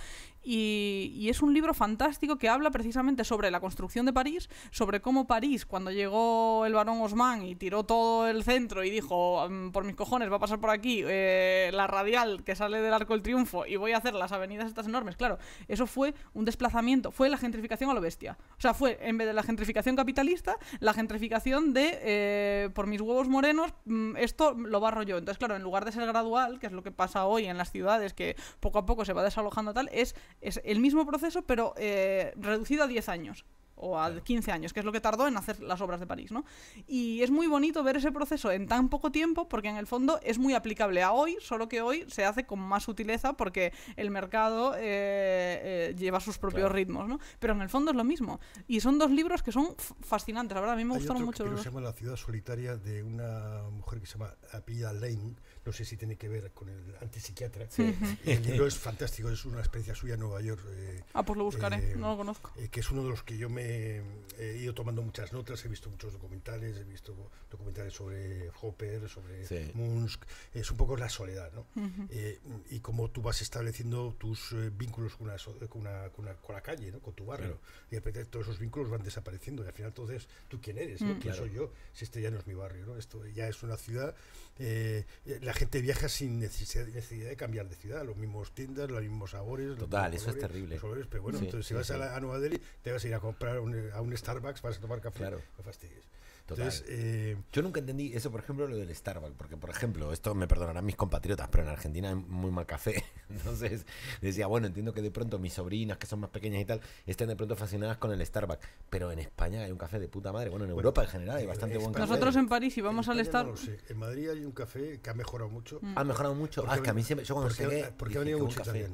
Y, y es un libro fantástico que habla precisamente sobre la construcción de París, sobre cómo París, cuando llegó el barón Osman y tiró todo el centro y dijo, "Mm, por mis cojones, va a pasar por aquí eh, la radial que sale del Arco del Triunfo y voy a hacer las avenidas estas enormes. Claro, eso fue un desplazamiento, fue la gentrificación a lo bestia. O sea, fue en vez de la gentrificación capitalista, la gentrificación de, eh, por mis huevos morenos, mm, esto lo barro yo. Entonces, claro, en lugar de ser gradual, que es lo que pasa hoy en las ciudades, que poco a poco se va desalojando tal, es, es el mismo proceso, pero eh, reducido a 10 años o a 15 años, que es lo que tardó en hacer las obras de París, ¿no? Y es muy bonito ver ese proceso en tan poco tiempo, porque en el fondo es muy aplicable a hoy, solo que hoy se hace con más sutileza porque el mercado eh, eh, lleva sus propios Claro. ritmos, ¿no? Pero en el fondo es lo mismo. Y son dos libros que son fascinantes, la verdad, a mí me Hay gustaron otro mucho que los se llama La ciudad solitaria de una mujer que se llama Apia Lane. No sé si tiene que ver con el antipsiquiatra. El libro es fantástico, es una experiencia suya en Nueva York. eh, Ah, pues lo buscaré, eh, no lo conozco. eh, que es uno de los que yo me he ido tomando muchas notas, he visto muchos documentales, he visto documentales sobre Hopper, sobre Sí. Munsk, es un poco la soledad, ¿no? Eh, y cómo tú vas estableciendo tus eh, vínculos con, una, con, una- con una- con la calle, ¿no? Con tu barrio. Y de repente todos esos vínculos van desapareciendo y al final entonces, ¿tú quién eres? ¿no? ¿Quién Claro. soy yo? Si este ya no es mi barrio, ¿no? Esto ya es una ciudad, eh, eh, la gente viaja sin necesidad, necesidad de cambiar de ciudad, los mismos tiendas, los mismos sabores. los Total, mismos eso es terrible. pero bueno, Sí, entonces si sí, vas a, la, a Nueva Delhi, te vas a ir a comprar un- a un Starbucks, vas a tomar café, Claro. no fastidies. Total. Entonces, eh, Yo nunca entendí eso, por ejemplo, lo del Starbucks, porque, por ejemplo, esto me perdonarán mis compatriotas, pero en Argentina hay muy mal café. Entonces, decía, bueno, entiendo que de pronto mis sobrinas, que son más pequeñas y tal, estén de pronto fascinadas con el Starbucks, pero en España hay un café de puta madre. Bueno, en Europa en general hay bastante buen café. Nosotros en París, si vamos al España no Star... lo sé. En Madrid hay un café que ha mejorado mucho. Ha mejorado mucho. Ah, es que a mí siempre, yo cuando porque- llegué, porque ha venido mucho café.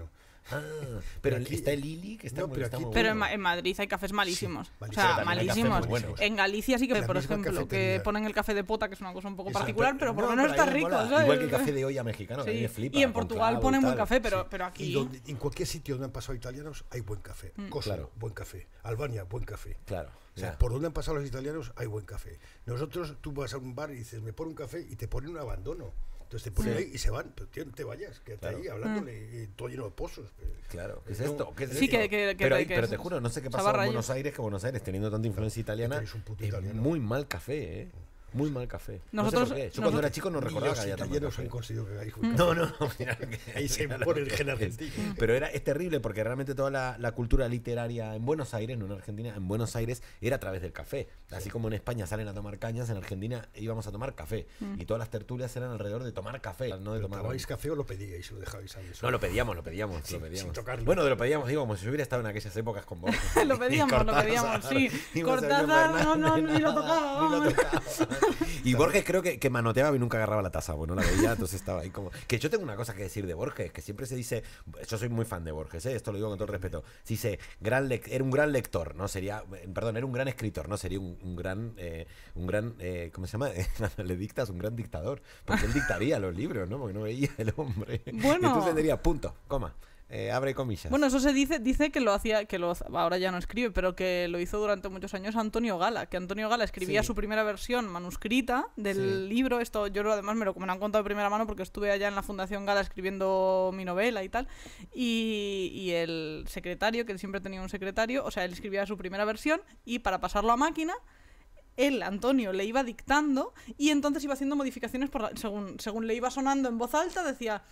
Ah, pero Pero aquí- está el Lili, que está, No, pero está aquí- muy Pero en, bueno. Ma- en Madrid hay cafés malísimos. Sí, o sea, malísimos. En Galicia sí que, La por ejemplo, que ponen el café de pota, que es una cosa un poco Exacto. particular, pero por lo No, menos está rico. Igual que el café de olla mexicano, que a mí Sí. me flipa. Y en Portugal y ponen buen café, pero, Sí. pero Y aquí... donde- en cualquier sitio donde han pasado italianos hay buen café. Kosovo, Claro. buen café. Albania, buen café. Claro. O sea, por donde han pasado los italianos hay buen café. Nosotros, tú vas a un bar y dices, me pone un café y te ponen un abandono. Entonces te ponen Sí. ahí y se van. Pero tío, no te vayas, quédate Claro. ahí hablándole, y todo lleno de pozos. Claro, ¿qué es esto? ¿Qué es Sí, esto? que- pero, que te juro, no sé qué va en. Buenos Aires, que Buenos Aires, teniendo tanta influencia italiana, es italiano. muy mal café, ¿eh? Muy mal café. Nosotros- no sé por qué. Yo cuando nosotros- era chico no recordaba que había tan mal italianos café. han conseguido que buen café. No, no, mira que- Ahí se mira pone lo el gen argentino. Pero era, es terrible porque realmente toda la, la cultura literaria en Buenos Aires, no en Argentina, en Buenos Aires era a través del café. Así como en España salen a tomar cañas, en Argentina íbamos a tomar café. Y todas las tertulias eran alrededor de tomar café, no de ¿Pero tomar ¿Tomabais café o lo pedíais o lo dejabais ahí? no, lo pedíamos, lo pedíamos, Sin- lo pedíamos. sin tocarlo. Bueno, lo pedíamos, digo, como si yo hubiera estado en aquellas épocas con vos. Lo pedíamos, lo pedíamos, sí. Cortázar, no, no, ni lo tocaba, Ni lo tocaba. Y Borges creo que, que manoteaba y nunca agarraba la taza, bueno, la veía, entonces estaba ahí como... Que yo tengo una cosa que decir de Borges, que siempre se dice... Yo soy muy fan de Borges, ¿eh? esto lo digo con todo el respeto. Se dice, gran lec- era un gran lector, no sería... Perdón, era un gran escritor, no sería un, un gran... eh, un gran eh, ¿Cómo se llama? Le dictas un gran dictador. Porque él dictaría los libros, ¿no? Porque no veía el hombre. Bueno. Entonces diría, punto, coma. Eh, abre comillas. Bueno, eso se dice, dice que lo hacía, que lo ahora ya no escribe, pero que lo hizo durante muchos años Antonio Gala, que Antonio Gala escribía Sí. su primera versión manuscrita del Sí. libro. Esto yo además me lo, me lo han contado de primera mano porque estuve allá en la Fundación Gala escribiendo mi novela y tal. Y, y el secretario, que él siempre tenía un secretario, o sea, él escribía su primera versión y para pasarlo a máquina él, Antonio, le iba dictando y entonces iba haciendo modificaciones por la- según, según le iba sonando en voz alta, decía,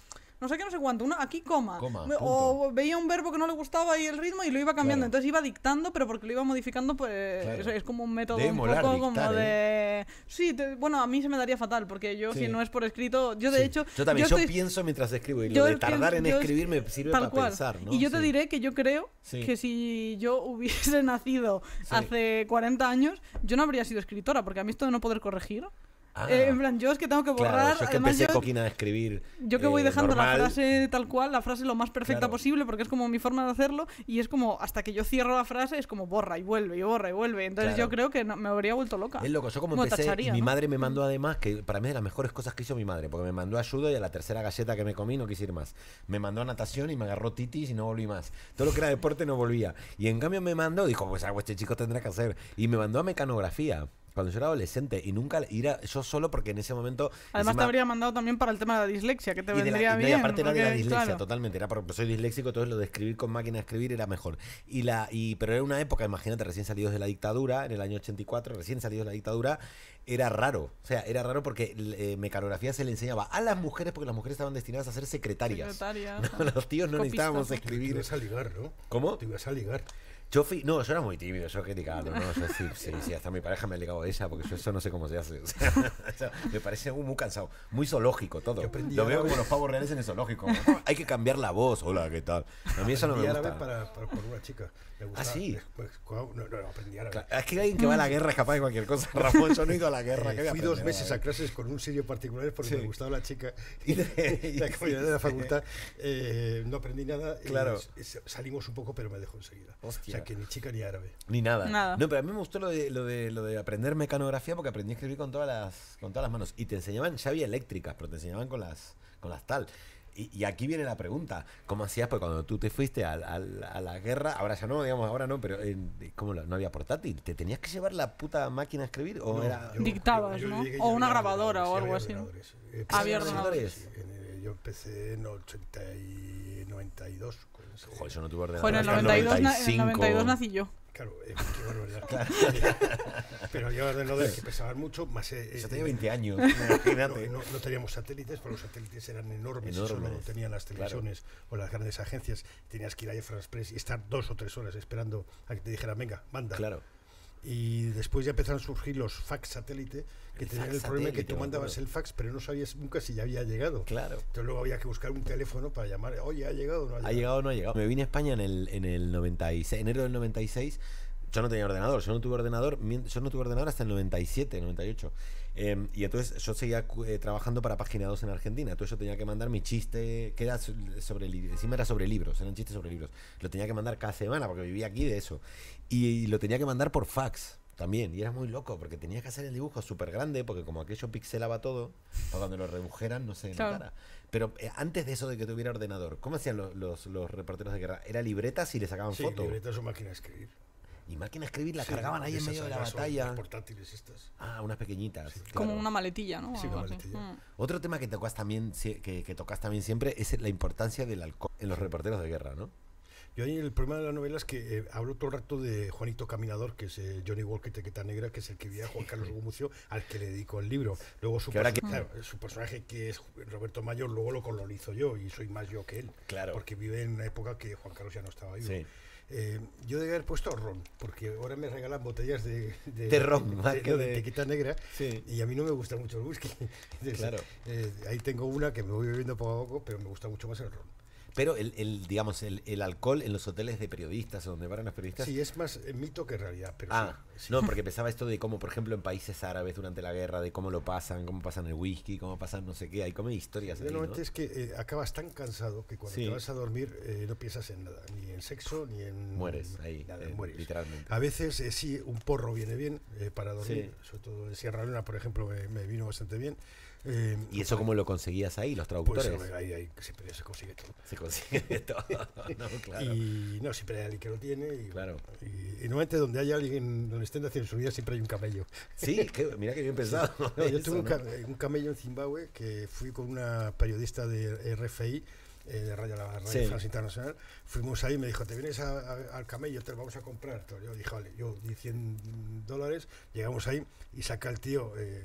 no sé qué, no sé cuánto, una, aquí coma. O veía un verbo que no le gustaba y el ritmo y lo iba cambiando. Claro. Entonces iba dictando, pero porque lo iba modificando, pues Claro. es como un método Debe un molar poco dictar, como de... Sí, te- bueno, a mí se me daría fatal porque yo, Sí. si no es por escrito, yo de Sí. hecho... Yo también, yo, estoy- pienso mientras escribo y lo de tardar en escribir me sirve para cual. pensar, ¿no? Y yo te diré que yo creo que si yo hubiese nacido hace 40 años, yo no habría sido escritora, porque a mí esto de no poder corregir... Ah. eh, en plan, yo es que tengo que borrar... Claro, yo es que además empecé yo- coquina a escribir. yo que voy eh, dejando normal. la frase tal cual, la frase lo más perfecta Claro. posible, porque es como mi forma de hacerlo, y es como, hasta que yo cierro la frase, es como borra y vuelve, y borra y vuelve. Entonces Claro. yo creo que no- me habría vuelto loca. Es loco, yo como Me empecé, tacharía, y mi ¿no? madre me mandó además, que para mí es de las mejores cosas que hizo mi madre, porque me mandó ayuda y a la tercera galleta que me comí no quise ir más. Me mandó a natación y me agarró titis y no volví más. Todo lo que era deporte no volvía. Y en cambio me mandó, dijo, pues algo este chico tendrá que hacer. Y me mandó a mecanografía, cuando yo era adolescente y nunca ir a- yo solo porque en ese momento Además te encima- habría mandado también para el tema de la dislexia, que te y de la- vendría y no, y bien. aparte era de la dislexia, claro, totalmente. Era porque soy disléxico, entonces lo de escribir con máquina de escribir era mejor. Y la, y, pero era una época, imagínate, recién salidos de la dictadura, en el año 84, recién salidos de la dictadura, era raro. O sea, era raro porque eh, mecanografía se le enseñaba a las mujeres porque las mujeres estaban destinadas a ser secretarias. secretaria, No, los tíos no copistas. necesitábamos Te escribir. ibas a ligar, ¿no? ¿Cómo? Te ibas a ligar. Yo fui, no, yo era muy tímido, yo ligado, ¿no? Yo sí, sí, sí, hasta mi pareja me ha ligado a ella, porque yo eso no sé cómo se hace. O sea, o sea, me parece muy, muy cansado, muy zoológico todo. Lo veo como los pavos reales en el zoológico. como, Hay que cambiar la voz, hola, ¿qué tal? A mí eso no me gusta. árabe para, para- por una chica. Me gustaba- sí? me- pues, cuau, no, no, no, aprendí árabe. Claro, Es que alguien que va a la guerra es capaz de cualquier cosa. Ramón, yo no he ido a la guerra. Eh, ¿qué voy a fui dos meses a árabe? clases con un sirio particular porque Sí. me gustaba la chica Y y de- la comunidad de la facultad. eh, no aprendí nada. y Claro. s- salimos un poco, pero me dejó enseguida. Hostia. O sea, que ni chica ni árabe. Ni nada. Nada. No, pero a mí me gustó lo de, lo de, lo de aprender mecanografía porque aprendí a escribir con todas las, con todas las manos. Y te enseñaban llaves eléctricas, pero te enseñaban con las, con las tal. Y, y aquí viene la pregunta, ¿cómo hacías? Pues cuando tú te fuiste al- al- a, la guerra, ahora ya no, digamos, ahora no, pero en- ¿cómo no había portátil? ¿Te tenías que llevar la puta máquina a escribir? ¿O No, era...? yo- Dictabas, yo ¿no? O ya una había grabadora o algo ya así, Había eh, yo empecé en 80 y 92. con ese- Joder, yo no tuve ordenador. Joder, en el hasta 92, na- en el 95. 92 nací yo. Claro, eh, qué barbaridad. Pero había ordenadores que pesaban mucho, más... eh, Yo eh, tenía 20 años, No, imagínate. no- no teníamos satélites, porque los satélites eran enormes, y Enormes, solo tenían las claro. televisiones o las grandes agencias. Tenías que ir a France Press y estar dos o tres horas esperando a que te dijeran, venga, manda. Claro. Y después ya empezaron a surgir los fax satélite, que El tenían el problema que tú mandabas el fax, pero no sabías nunca si ya había llegado. Claro. Entonces luego había que buscar un teléfono para llamar, oye, ¿ha llegado o no ha ¿Ha llegado? llegado o no ha llegado? Me vine a España en el, en el 96, enero del 96. Yo no tenía ordenador, yo no tuve ordenador, yo no tuve ordenador hasta el 97, 98. Eh, y entonces yo seguía eh, trabajando para Página 2 en Argentina. Entonces yo tenía que mandar mi chiste, que era so- sobre, encima era sobre libros, eran chistes sobre libros. Lo tenía que mandar cada semana porque vivía aquí de eso. Y, lo tenía que mandar por fax también. Y era muy loco porque tenía que hacer el dibujo súper grande porque como aquello pixelaba todo, para cuando lo redujeran no se Claro. notara. Pero eh, antes de eso de que tuviera ordenador, ¿cómo hacían los, los, los reporteros de guerra? ¿Era libretas y le sacaban Sí, fotos? libretas o máquina de escribir. Y máquina de escribir la Sí, cargaban ahí en medio de la batalla. las portátiles estas. Ah, unas pequeñitas. Como claro. una maletilla, ¿no? Sí, una así. maletilla. Mm. Otro tema que tocas también, que, que tocas también siempre es la importancia del alcohol en los reporteros de guerra, ¿no? Yo ahí el problema de la novela es que eh, hablo todo el rato de Juanito Caminador, que es eh, Johnny Walker Tequeta Negra, que es el que vivía Juan Carlos Gumucio, al que le dedico el libro. Luego su, que- claro, su personaje, que es Roberto Mayor, luego lo colonizo yo y soy más yo que él. Claro. Porque vive en una época que Juan Carlos ya no estaba vivo. Sí. Eh, yo debía haber puesto ron, porque ahora me regalan botellas de, De ron, de, de de- tequita negra, Sí. y a mí no me gusta mucho el whisky. Entonces, Claro. eh, ahí tengo una que me voy bebiendo poco a poco, pero me gusta mucho más el ron. Pero el, el, digamos, el, el alcohol en los hoteles de periodistas, donde van los periodistas. Sí, es más eh, mito que realidad, pero Ah, sí, sí. no, porque pensaba esto de cómo, por ejemplo, en países árabes durante la guerra, de cómo lo pasan, cómo pasan el whisky, cómo pasan no sé qué, hay como historias Yo ahí, ¿no? es que eh, acabas tan cansado que cuando Sí. te vas a dormir eh, no piensas en nada, ni en sexo, ni en... Mueres ahí, nada, eh, mueres. literalmente. A veces eh, sí, un porro viene bien eh, para dormir, Sí. sobre todo en Sierra Leona, por ejemplo, me, me vino bastante bien. Eh, ¿Y eso cómo lo conseguías ahí, los Pues traductores? ahí, ahí siempre se consigue todo. Se consigue todo. no, claro. Y no, siempre hay alguien que lo tiene. Y, Claro. y, y normalmente donde hay alguien, donde estén haciendo su vida, siempre hay un camello. Sí, que- mira que bien pensado. No, yo tuve un, camello en Zimbabue que fui con una periodista de RFI, eh, de Radio, la Radio Sí. France Internacional. Fuimos ahí y me dijo, ¿te vienes a- a- al camello? Te lo vamos a comprar. Yo dije, vale, yo di 100 dólares, llegamos ahí y saca el tío eh,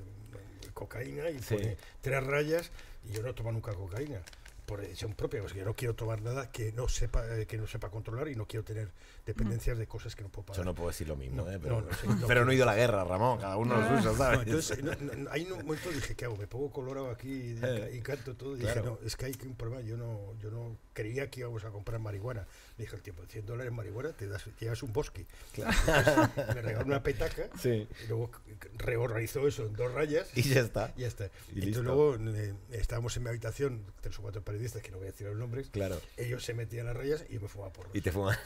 cocaína y Sí. pone tres rayas y yo no tomo nunca cocaína. Por decisión propia, porque yo no quiero tomar nada que no sepa eh, que no sepa controlar y no quiero tener dependencias de cosas que no puedo pagar. Yo no puedo decir lo mismo, No, ¿eh? pero, no, no, sí, no. pero no he ido a la guerra, Ramón, cada uno lo suyo, No, ¿sabes? entonces, ahí en un momento dije, ¿qué hago? Me pongo colorado aquí y, Eh, y canto todo. Y claro. dije, no, es que hay un problema. Yo no, yo no creía que íbamos a comprar marihuana. Me dijo el tiempo, 100 dólares en marihuana, te das, llevas un bosque. Entonces, me regaló una petaca Sí. y luego reorganizó eso en dos rayas. Y ya está. y ya está. Y Entonces listo. luego eh, estábamos en mi habitación, tres o cuatro periodistas, que no voy a decir los nombres, Claro. ellos se metían las rayas y yo me fumaba por Y te fumas.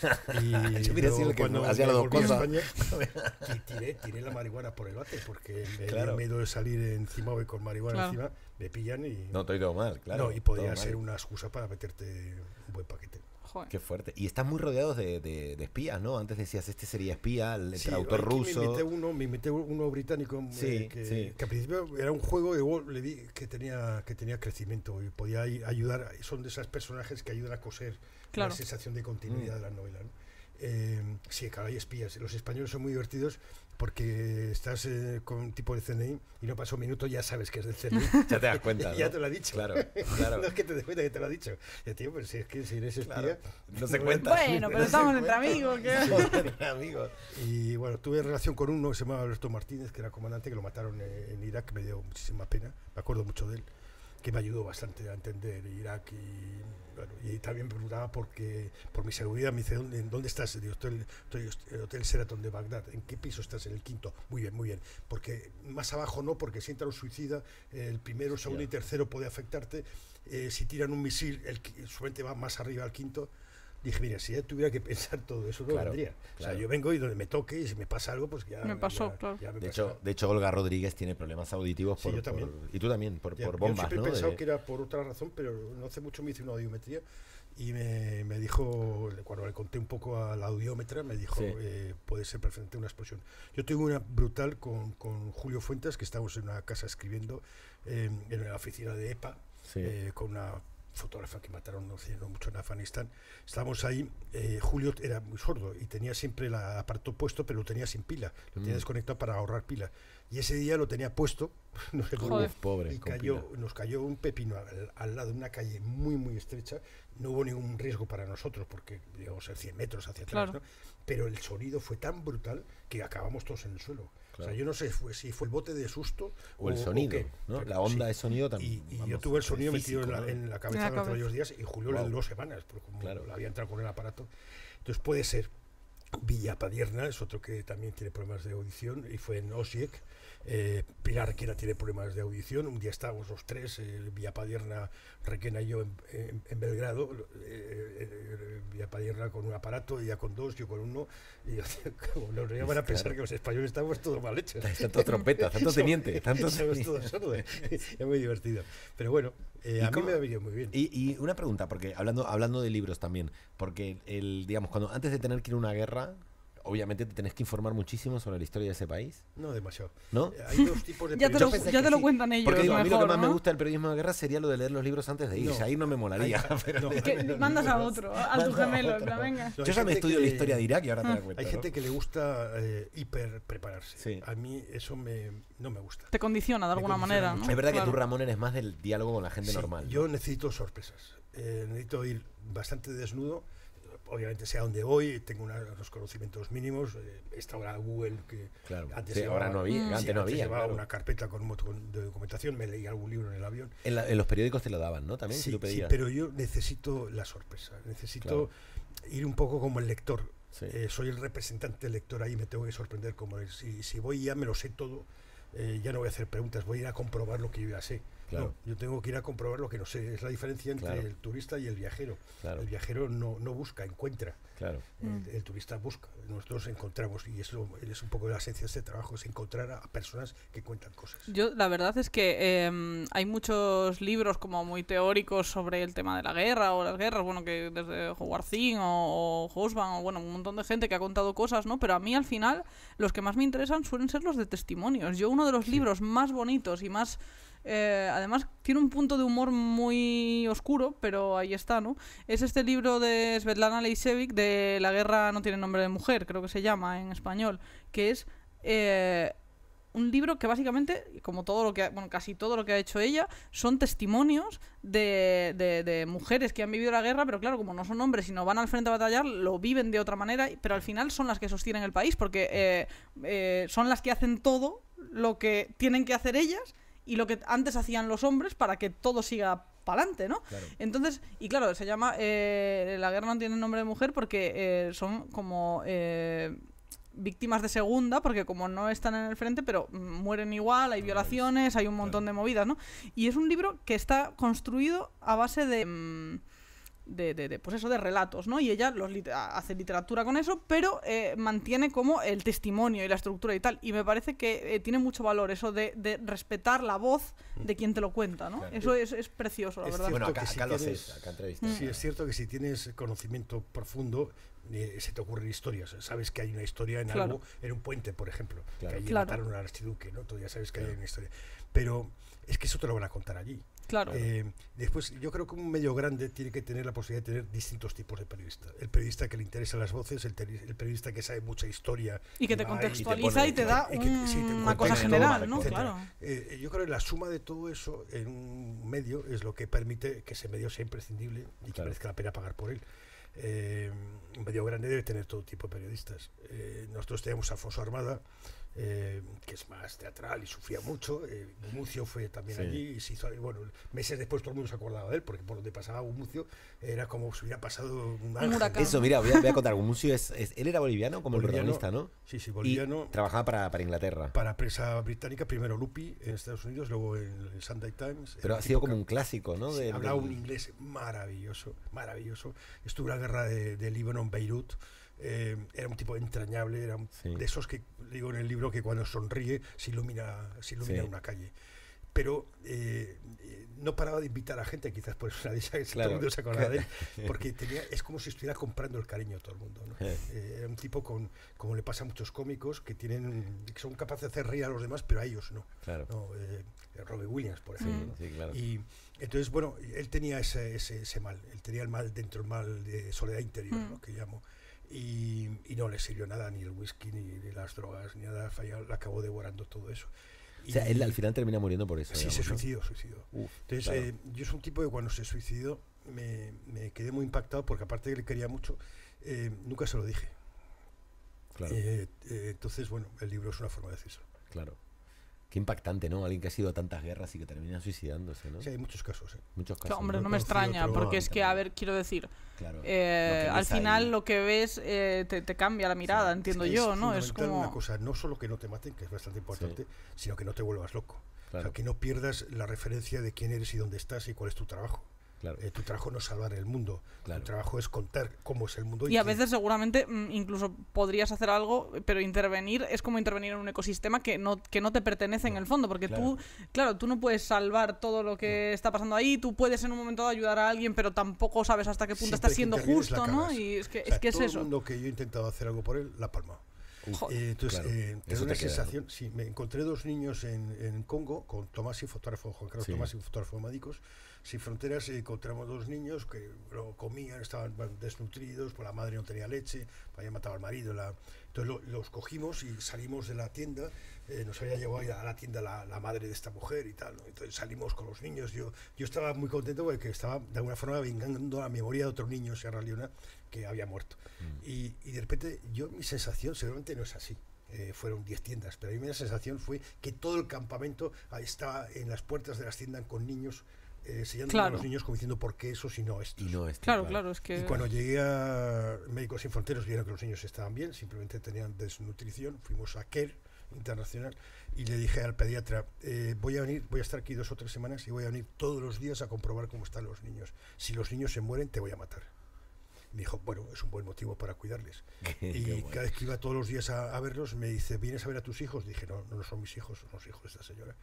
y Yo hubiera sido luego el que cuando hacía las dos cosas. España, ti- tiré, tiré la marihuana por el bate porque me Claro. miedo de salir encima y con marihuana Claro. encima, me pillan y, No, te he ido mal, claro. no, y podía ser mal. una excusa para meterte un buen paquete. Joder. Qué fuerte. Y están muy rodeados de, de- de espías, ¿no? Antes decías, este sería espía, el Sí, traductor aquí Me ruso. invité uno, me invité uno británico eh, que, sí. que al principio era un juego y luego le vi que tenía, que tenía crecimiento y podía ay- ayudar. Son de esos personajes que ayudan a coser Claro. la sensación de continuidad Mm. de la novela. ¿no? Eh, sí, claro, hay espías. Los españoles son muy divertidos porque estás eh, con un tipo de CNI y no pasó un minuto ya sabes que es del CNI. Ya te das cuenta, ya te lo ha dicho. Claro, claro. no es que te des cuenta que te lo ha dicho. Ya, tío, pero si es que si eres espía... Claro. No se cuenta. Bueno, pero estamos entre amigos. ¿qué? Amigos. Y bueno, tuve relación con uno que se llamaba Alberto Martínez, que era comandante, que lo mataron en, en Irak, me dio muchísima pena, me acuerdo mucho de él, que me ayudó bastante a entender Irak y, bueno, y también me preguntaba porque, por mi seguridad, me dice, ¿dónde, ¿dónde estás? Digo, estoy, estoy en el Hotel Sheraton de Bagdad, ¿en qué piso estás? En el quinto. Muy bien, muy bien. Porque más abajo no, porque si entra un suicida, el primero, segundo y tercero puede afectarte. Eh, si tiran un misil, el, solamente va más arriba al quinto. Dije, mira, si ya tuviera que pensar todo eso, no Claro, vendría. O sea, yo vengo y donde me toque y si me pasa algo, pues ya Me pasó, ya- claro. ya me De hecho, de hecho, Olga Rodríguez tiene problemas auditivos Sí, por, yo también. por- y tú también, por, Ya, por yo siempre ¿no? he pensado De- que era por otra razón, pero no hace mucho me hice una audiometría y me, me dijo, cuando le conté un poco a la audiómetra, me dijo, Sí. eh, puede ser perfectamente una explosión. Yo tuve una brutal con, con Julio Fuentes, que estábamos en una casa escribiendo eh, en la oficina de EPA, Sí. eh, con una fotógrafa que mataron no hace no mucho en Afganistán. Estábamos ahí, eh, Julio era muy sordo y tenía siempre el aparato puesto, pero lo tenía sin pila, lo tenía Mm. desconectado para ahorrar pila. Y ese día lo tenía puesto, no sé cómo, Joder. Uf, pobre. y con cayó, pila. nos cayó un pepino al, al lado de una calle muy, muy estrecha. No hubo ningún riesgo para nosotros porque íbamos a 100 metros hacia atrás, Claro. ¿no? pero el sonido fue tan brutal que acabamos todos en el suelo. O sea, yo no sé fue, si fue el bote de susto O el sonido, ¿no? La onda sí. de sonido también. Y, y yo tuve el sonido físico, metido en la, ¿no? en la cabeza En la durante cabeza. varios días y Julio Wow. le duró semanas, porque como Claro. había entrado con el aparato. Entonces puede ser. Villa Padierna es otro que también tiene problemas de audición y fue en Osijek. Eh, Pilar Requena tiene problemas de audición. Un día estábamos los tres, eh, Villa Padierna, Requena y yo en, en- en Belgrado. eh, eh, Villa Padierna con un aparato, ella con dos, yo con uno. Y como nos van a pensar Claro. que los españoles estamos todos mal hechos. Tanto trompeta, tanto teniente, tanto todos sordos. Es muy divertido. Pero bueno, eh, ¿Y a mí cómo- me ha venido muy bien. Y, y una pregunta, porque hablando, hablando de libros también, porque el, digamos, cuando antes de tener que ir a una guerra, obviamente te tenés que informar muchísimo sobre la historia de ese país, No demasiado. ¿no? Hay dos tipos de Ya te lo, ya te lo sí, cuentan ellos. Porque digo, a mí lo que mejor, más me ¿no? gusta del periodismo de guerra sería lo de leer los libros antes de irse. No. Ahí no me molaría. Hay- pero Que mandas a otro, a tu gemelo, Yo ya me estudio la historia de Irak y ahora te das cuenta. Hay ¿no? gente que le gusta eh, hiper prepararse. Sí. A mí eso me, no me gusta. Te condiciona de Me alguna condiciona manera. Es verdad que tú, Ramón, eres más del diálogo con la gente normal. ¿no? Yo necesito sorpresas. Eh, necesito ir bastante desnudo. Obviamente sé a dónde voy, tengo una- unos conocimientos mínimos. Eh, está ahora Google que Claro. antes Sí, llevaba- ahora no había, Mm. antes sí, no había. llevaba claro. una carpeta con un montón de documentación, me leí algún libro en el avión. En, la- en los periódicos te lo daban, ¿no? También, si Sí, pedías. pero yo necesito la sorpresa. Necesito ir un poco como el lector. Sí. Eh, soy el representante del lector ahí, me tengo que sorprender como es. Si, si voy y ya me lo sé todo, eh, ya no voy a hacer preguntas, voy a ir a comprobar lo que yo ya sé. Claro. No, yo tengo que ir a comprobar lo que no sé. Es la diferencia entre Claro. el turista y el viajero. Claro. El viajero no, no busca, encuentra. Claro. El, el turista busca. Nosotros encontramos y eso es un poco de la esencia de este trabajo, es encontrar a personas que cuentan cosas. Yo, la verdad es que em, hay muchos libros como muy teóricos sobre el tema de la guerra o las guerras, bueno, que desde Howard Zinn o, o Hobsbawm, o bueno, un montón de gente que ha contado cosas, ¿no? Pero a mí al final los que más me interesan suelen ser los de testimonios. Yo uno de los libros más bonitos y más... eh, además tiene un punto de humor muy oscuro, pero ahí está, ¿no? Es este libro de Svetlana Leisevic de La guerra no tiene nombre de mujer, creo que se llama en español, que es... eh, un libro que básicamente, como todo lo que, bueno, casi todo lo que ha hecho ella, son testimonios de, mujeres que han vivido la guerra, pero claro, como no son hombres y no van al frente a batallar, lo viven de otra manera, pero al final son las que sostienen el país, porque eh, son las que hacen todo lo que tienen que hacer ellas y lo que antes hacían los hombres para que todo siga para adelante, ¿no? Claro. Entonces, y claro, se llama eh, La guerra no tiene nombre de mujer porque eh, son como eh, víctimas de segunda, porque como no están en el frente, pero mm, mueren igual, hay violaciones, hay un montón de movidas, ¿no? Y es un libro que está construido a base de... mm, de, de- de, pues eso, de relatos, ¿no? Y ella los lit- hace literatura con eso, pero eh, mantiene como el testimonio y la estructura y tal. Y me parece que eh, tiene mucho valor eso de, de respetar la voz de quien te lo cuenta, ¿no? Claro. Eso es, es precioso, la Es verdad. Bueno, acá, si lo tienes- haces, acá entrevistas. Sí, es cierto que si tienes conocimiento profundo, eh, se te ocurren historias. Sabes que hay una historia en Claro. algo, en un puente, por ejemplo. Claro. Que allí Claro. mataron al archiduque, ¿no? Tú ya sabes que hay una historia. Pero es que eso te lo van a contar allí. Claro. Eh, después, yo creo que un medio grande tiene que tener la posibilidad de tener distintos tipos de periodistas. El periodista que le interesa las voces, el, periodista que sabe mucha historia. y que te y contextualiza pone- y te da y que- sí, te un- una cosa todo, general, ¿no? Claro. Eh, yo creo que la suma de todo eso en un medio es lo que permite que ese medio sea imprescindible y que Claro. merezca la pena pagar por él. Eh, un medio grande debe tener todo tipo de periodistas. Eh, nosotros teníamos a Alfonso Armada, eh, que es más teatral y sufría mucho. Eh, Gumucio fue también Sí. allí y se hizo, y bueno, meses después todo el mundo se acordaba de él, porque por donde pasaba Gumucio era como si hubiera pasado un huracán. Eso, mira, voy a, voy a contar. Gumucio es, es- Él era boliviano como Boliviano, el protagonista, ¿no? Sí, sí, Y boliviano. trabajaba para, para Inglaterra. Para prensa británica, primero Lupi en Estados Unidos, luego en el Sunday Times. Pero ha sido como un clásico, ¿no? Sí, hablaba un inglés maravilloso, maravilloso. Estuvo en la guerra de, de Líbano en Beirut. eh, era un tipo entrañable, era un- Sí. de esos que digo en el libro que cuando sonríe se ilumina, se ilumina Sí. una calle. Pero eh, no paraba de invitar a gente, quizás por eso nadie sabe, Claro. todo el mundo se acordaba de él, porque tenía, es como si estuviera comprando el cariño de todo el mundo. ¿no? Eh. Eh, era un tipo con, como le pasa a muchos cómicos, que tienen, que son capaces de hacer reír a los demás, pero a ellos no. Claro. ¿no? Eh, Robbie Williams, por Sí, ejemplo. sí, claro. Y entonces, bueno, él tenía ese, ese, ese mal, él tenía el mal dentro, el mal de soledad interior, Mm. ¿no? que llamo. Y, y no le sirvió nada, ni el whisky, ni, ni las drogas, ni nada, falló, le acabó devorando todo eso. O sea, él al final termina muriendo por eso. Sí, se suicidó, suicidó. Uf, Entonces, claro. eh, yo es un tipo que cuando se suicidó me, me quedé muy impactado porque aparte de que le quería mucho, eh, nunca se lo dije. claro, eh, entonces, bueno, el libro es una forma de decirlo. claro. Qué impactante, ¿no? Alguien que ha sido a tantas guerras y que termina suicidándose, ¿no? Sí, hay muchos casos. ¿eh? Muchos Que, casos. hombre, ¿no? no me extraña, porque es que, a ver, quiero decir, Claro. eh, al final ahí. lo que ves eh, te, te cambia la mirada, entiendo Es que yo, es ¿no? Es como... una cosa, no solo que no te maten, que es bastante importante, sino que no te vuelvas loco. O sea, que no pierdas la referencia de quién eres y dónde estás y cuál es tu trabajo. Claro. Eh, tu trabajo no es salvar el mundo, Claro. tu trabajo es contar cómo es el mundo. Y a que- veces seguramente mm, incluso podrías hacer algo, pero intervenir es como intervenir en un ecosistema que no, que no te pertenece en el fondo, porque tú, claro, tú no puedes salvar todo lo que está pasando ahí, tú puedes en un momento dado ayudar a alguien, pero tampoco sabes hasta qué punto estás que siendo justo, ¿no? Y es que o sea, es, que es todo eso. el mundo que yo he intentado hacer algo por él, la ha palmado. Joder. Eh, entonces, Claro, eh, te eso una te queda, ¿no? sensación. Sí, me encontré dos niños en, en Congo con Tomás y fotógrafo, Juan Carlos Sí. Tomás y fotógrafo de Médicos. Sin fronteras encontramos dos niños que lo comían, estaban desnutridos, pues la madre no tenía leche, había matado al marido. La, entonces lo- los cogimos y salimos de la tienda. eh, nos había llevado a la tienda la, la madre de esta mujer y tal. ¿no? Entonces salimos con los niños. Yo, yo estaba muy contento porque estaba de alguna forma vengando la memoria de otro niño Sierra Leona que había muerto. Y, y de repente, yo mi sensación seguramente no es así. eh, fueron 10 tiendas, pero a mí mi sensación fue que todo el campamento estaba en las puertas de las tiendas con niños, eh, sellando a Claro. los niños como diciendo por qué eso si no esto. Y no es Claro, claro, es que... Y cuando llegué a Médicos Sin Fronteras vieron que los niños estaban bien, simplemente tenían desnutrición. Fuimos a CARE Internacional y le dije al pediatra, eh, voy a venir, voy a estar aquí dos o tres semanas y voy a venir todos los días a comprobar cómo están los niños. Si los niños se mueren, te voy a matar. Me dijo, bueno, es un buen motivo para cuidarles. Y bueno. cada vez que iba todos los días a, a verlos, me dice, ¿vienes a ver a tus hijos? Dije, no, no son mis hijos, son los hijos de esta señora.